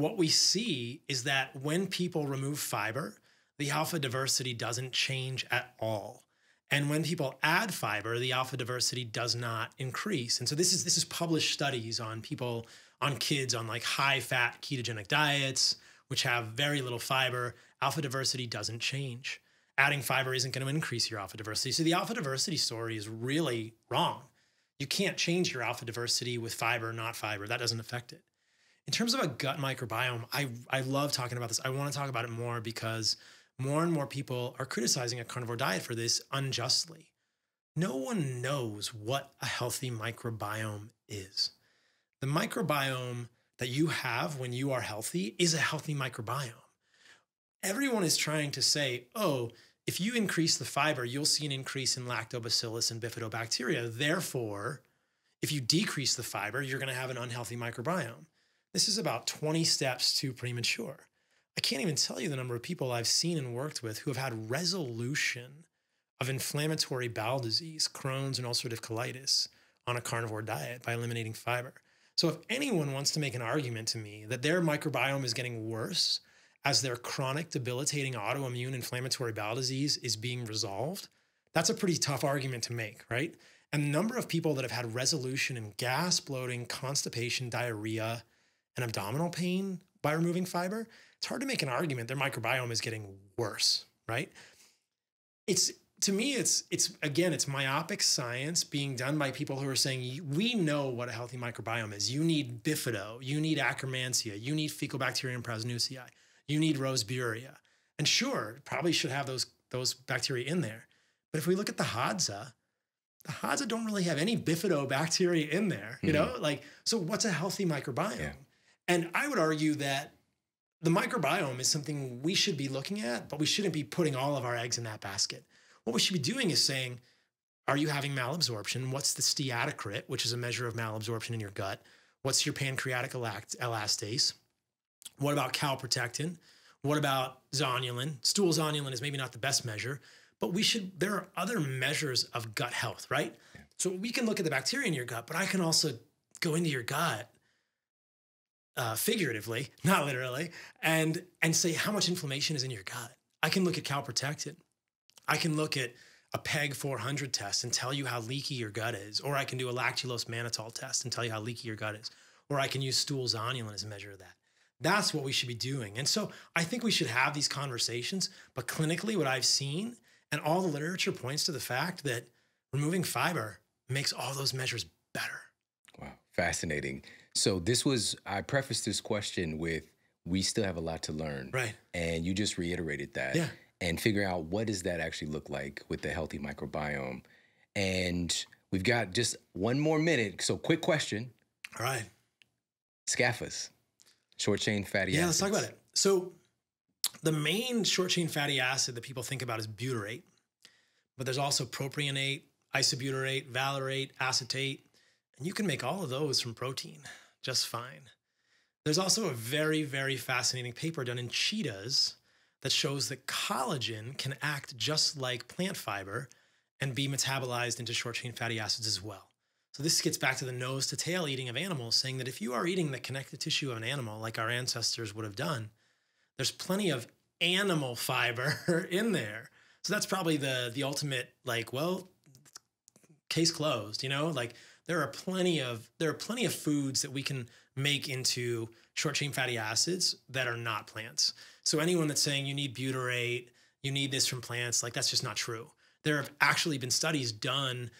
what we see is that when people remove fiber, the alpha diversity doesn't change at all. And when people add fiber, the alpha diversity does not increase. And so this is this is published studies on people on kids on like high fat ketogenic diets which have very little fiber. Alpha diversity doesn't change. Adding fiber isn't going to increase your alpha diversity. So the alpha diversity story is really wrong. You can't change your alpha diversity with fiber, not fiber. That doesn't affect it. In terms of a gut microbiome, I, I love talking about this. I want to talk about it more because more and more people are criticizing a carnivore diet for this unjustly. No one knows what a healthy microbiome is. The microbiome that you have when you are healthy is a healthy microbiome. Everyone is trying to say, oh, if you increase the fiber, you'll see an increase in lactobacillus and bifidobacteria. Therefore, if you decrease the fiber, you're going to have an unhealthy microbiome. This is about 20 steps to premature. I can't even tell you the number of people I've seen and worked with who have had resolution of inflammatory bowel disease, Crohn's, and ulcerative colitis on a carnivore diet by eliminating fiber. So, if anyone wants to make an argument to me that their microbiome is getting worse as their chronic, debilitating autoimmune inflammatory bowel disease is being resolved, that's a pretty tough argument to make, right? And the number of people that have had resolution in gas, bloating, constipation, diarrhea, and abdominal pain by removing fiber, it's hard to make an argument their microbiome is getting worse, right? It's to me, it's it's again, it's myopic science being done by people who are saying we know what a healthy microbiome is. You need bifido, you need akkermansia, you need Faecalibacterium prausnitzii, you need roseburia, and sure, probably should have those those bacteria in there. But if we look at the Hadza, the Hadza don't really have any bifidobacteria in there. You mm-hmm. know, like so, what's a healthy microbiome? Yeah. And I would argue that the microbiome is something we should be looking at, but we shouldn't be putting all of our eggs in that basket. What we should be doing is saying, are you having malabsorption? What's the steatocrit, which is a measure of malabsorption in your gut? What's your pancreatic elastase? What about calprotectin? What about zonulin? Stool zonulin is maybe not the best measure, but we should, there are other measures of gut health, right? So we can look at the bacteria in your gut, but I can also go into your gut uh, figuratively, not literally, and and say how much inflammation is in your gut. I can look at calprotectin. I can look at a PEG 400 test and tell you how leaky your gut is, or I can do a lactulose mannitol test and tell you how leaky your gut is, or I can use stool zonulin as a measure of that. That's what we should be doing. And so I think we should have these conversations. But clinically, what I've seen and all the literature points to the fact that removing fiber makes all those measures better. Wow, fascinating. So this was I prefaced this question with we still have a lot to learn. Right. And you just reiterated that. Yeah. And figuring out what does that actually look like with the healthy microbiome. And we've got just one more minute. So quick question. All right. SCAFAs, short chain fatty Yeah, acids. let's talk about it. So the main short chain fatty acid that people think about is butyrate, but there's also propionate, isobutyrate, valerate, acetate, and you can make all of those from protein just fine. There's also a very, very fascinating paper done in cheetahs that shows that collagen can act just like plant fiber and be metabolized into short chain fatty acids as well. So this gets back to the nose to tail eating of animals, saying that if you are eating the connective tissue of an animal like our ancestors would have done, there's plenty of animal fiber in there. So that's probably the the ultimate like, well, case closed, you know? Like there are plenty of there are plenty of foods that we can make into short chain fatty acids that are not plants. So anyone that's saying you need butyrate, you need this from plants, like that's just not true. There have actually been studies done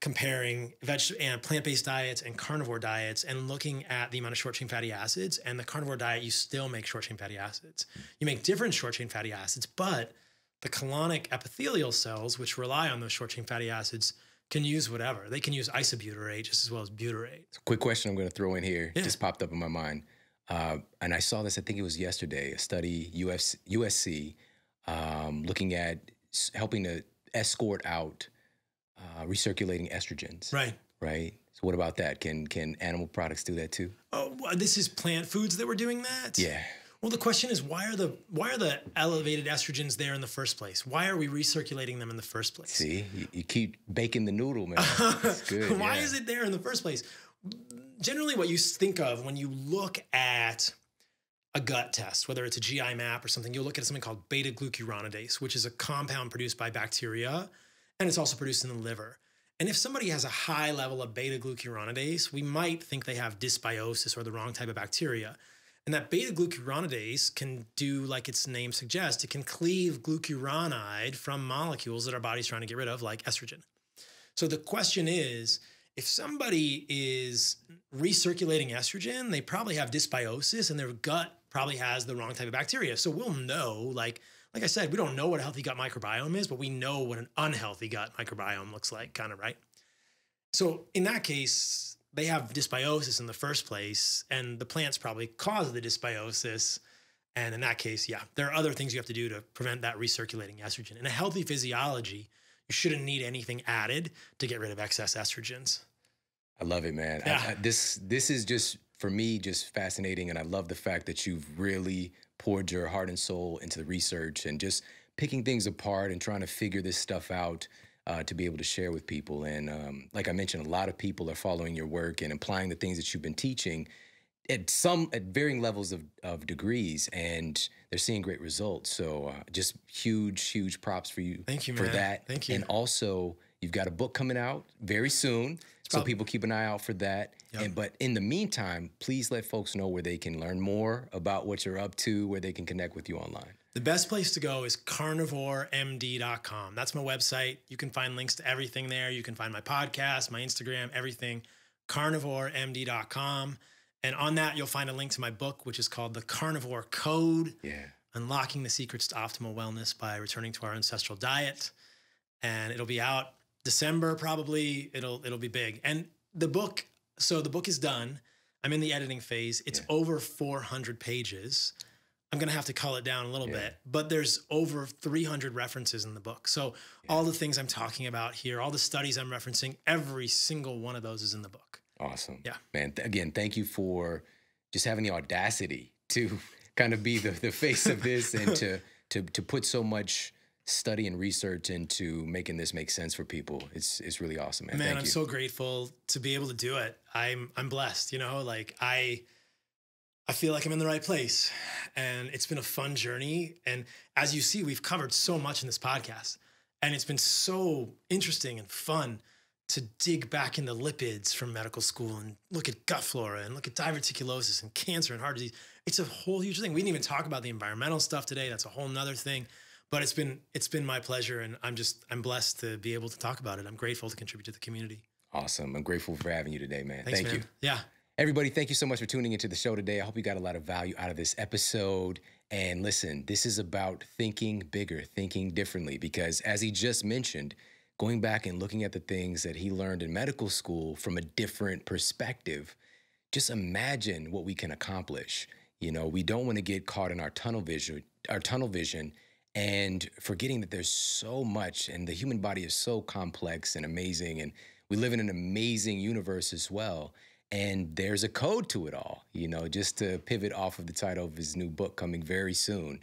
comparing veg and plant-based diets and carnivore diets and looking at the amount of short-chain fatty acids and the carnivore diet you still make short-chain fatty acids you make different short-chain fatty acids but the colonic epithelial cells which rely on those short-chain fatty acids can use whatever they can use isobutyrate just as well as butyrate Quick question I'm going to throw in here. Yeah. Just popped up in my mind. Uh, and I saw this, I think it was yesterday, a study, UFC, USC, um, looking at helping to escort out uh, recirculating estrogens. right Right. So what about that? Can can animal products do that too? oh this is plant foods that were doing that Yeah. Well the question is why are the why are the elevated estrogens there in the first place why are we recirculating them in the first place See, you, you keep baking the noodle, man. That's good. Why yeah. is it there in the first place? Generally, what you think of when you look at a gut test, whether it's a GI map or something, you'll look at something called beta glucuronidase, which is a compound produced by bacteria, and it's also produced in the liver. And if somebody has a high level of beta glucuronidase, we might think they have dysbiosis or the wrong type of bacteria. And that beta glucuronidase can do like its name suggests, it can cleave glucuronide from molecules that our body's trying to get rid of, like estrogen. So the question is if somebody is recirculating estrogen, they probably have dysbiosis and their gut probably has the wrong type of bacteria. So we'll know, like, like I said, we don't know what a healthy gut microbiome is, but we know what an unhealthy gut microbiome looks like, kind of, right? So in that case, they have dysbiosis in the first place, and the plants probably cause the dysbiosis. And in that case, yeah, there are other things you have to do to prevent that recirculating estrogen. In a healthy physiology, you shouldn't need anything added to get rid of excess estrogens. I love it, man. I- Yeah. I- this this is just for me just fascinating, and I love the fact that you've really poured your heart and soul into the research and just picking things apart and trying to figure this stuff out uh, to be able to share with people. And um, like I mentioned, a lot of people are following your work and applying the things that you've been teaching at some at varying levels of, of degrees and they're seeing great results so uh, just huge huge props for you Thank you, for man. that Thank you. and also you've got a book coming out very soon so people keep an eye out for that Yep. and but in the meantime please let folks know where they can learn more about what you're up to where they can connect with you online The best place to go is carnivoremd.com. That's my website. You can find links to everything there. You can find my podcast, my Instagram, everything. Carnivoremd.com. And on that, you'll find a link to my book, which is called The Carnivore Code yeah Unlocking the Secrets to Optimal Wellness by Returning to Our Ancestral Diet. And it'll be out December probably. It'll it'll be big. And the book, so the book is done. I'm in the editing phase. It's Yeah. over 400 pages. I'm gonna have to cull it down a little Yeah. bit, but there's over 300 references in the book. So all the things I'm talking about here, all the studies I'm referencing, every single one of those is in the book. awesome Yeah. man th- again thank you for just having the audacity to kind of be the, the face of this and to to to put so much study and research into making this make sense for people it's it's really awesome man, Man, thank I'm you so grateful to be able to do it. I'm I'm blessed, you know, like I I feel like I'm in the right place and it's been a fun journey and as you see we've covered so much in this podcast. And it's been so interesting and fun to dig back into lipids from medical school and look at gut flora and look at diverticulosis and cancer and heart disease. It's a whole huge thing. We didn't even talk about the environmental stuff today. That's a whole nother thing. But it's been it's been my pleasure and I'm just I'm blessed to be able to talk about it. I'm grateful to contribute to the community. Awesome. I'm grateful for having you today, man. Thanks, Thank man. you. Yeah. Everybody, thank you so much for tuning into the show today. I hope you got a lot of value out of this episode. And listen, this is about thinking bigger, thinking differently, because as he just mentioned, going back and looking at the things that he learned in medical school from a different perspective, just imagine what we can accomplish. You know, we don't want to get caught in our tunnel vision, our tunnel vision and forgetting that there's so much and the human body is so complex and amazing and we live in an amazing universe as well and there's a code to it all you know just to pivot off of the title of his new book coming very soon.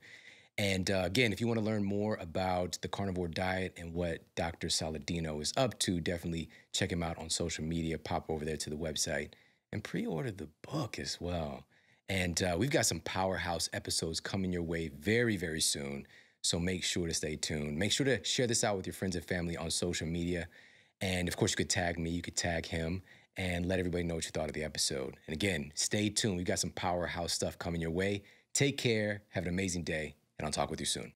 And uh, again if you want to learn more about the carnivore diet and what dr saladino is up to definitely check him out on social media pop over there to the website and pre-order the book as well. And uh, we've got some powerhouse episodes coming your way very very soon so make sure to stay tuned. Make sure to share this out with your friends and family on social media. And of course you could tag me you could tag him and let everybody know what you thought of the episode. And again, stay tuned. We've got some powerhouse stuff coming your way. Take care. Have an amazing day. And I'll talk with you soon.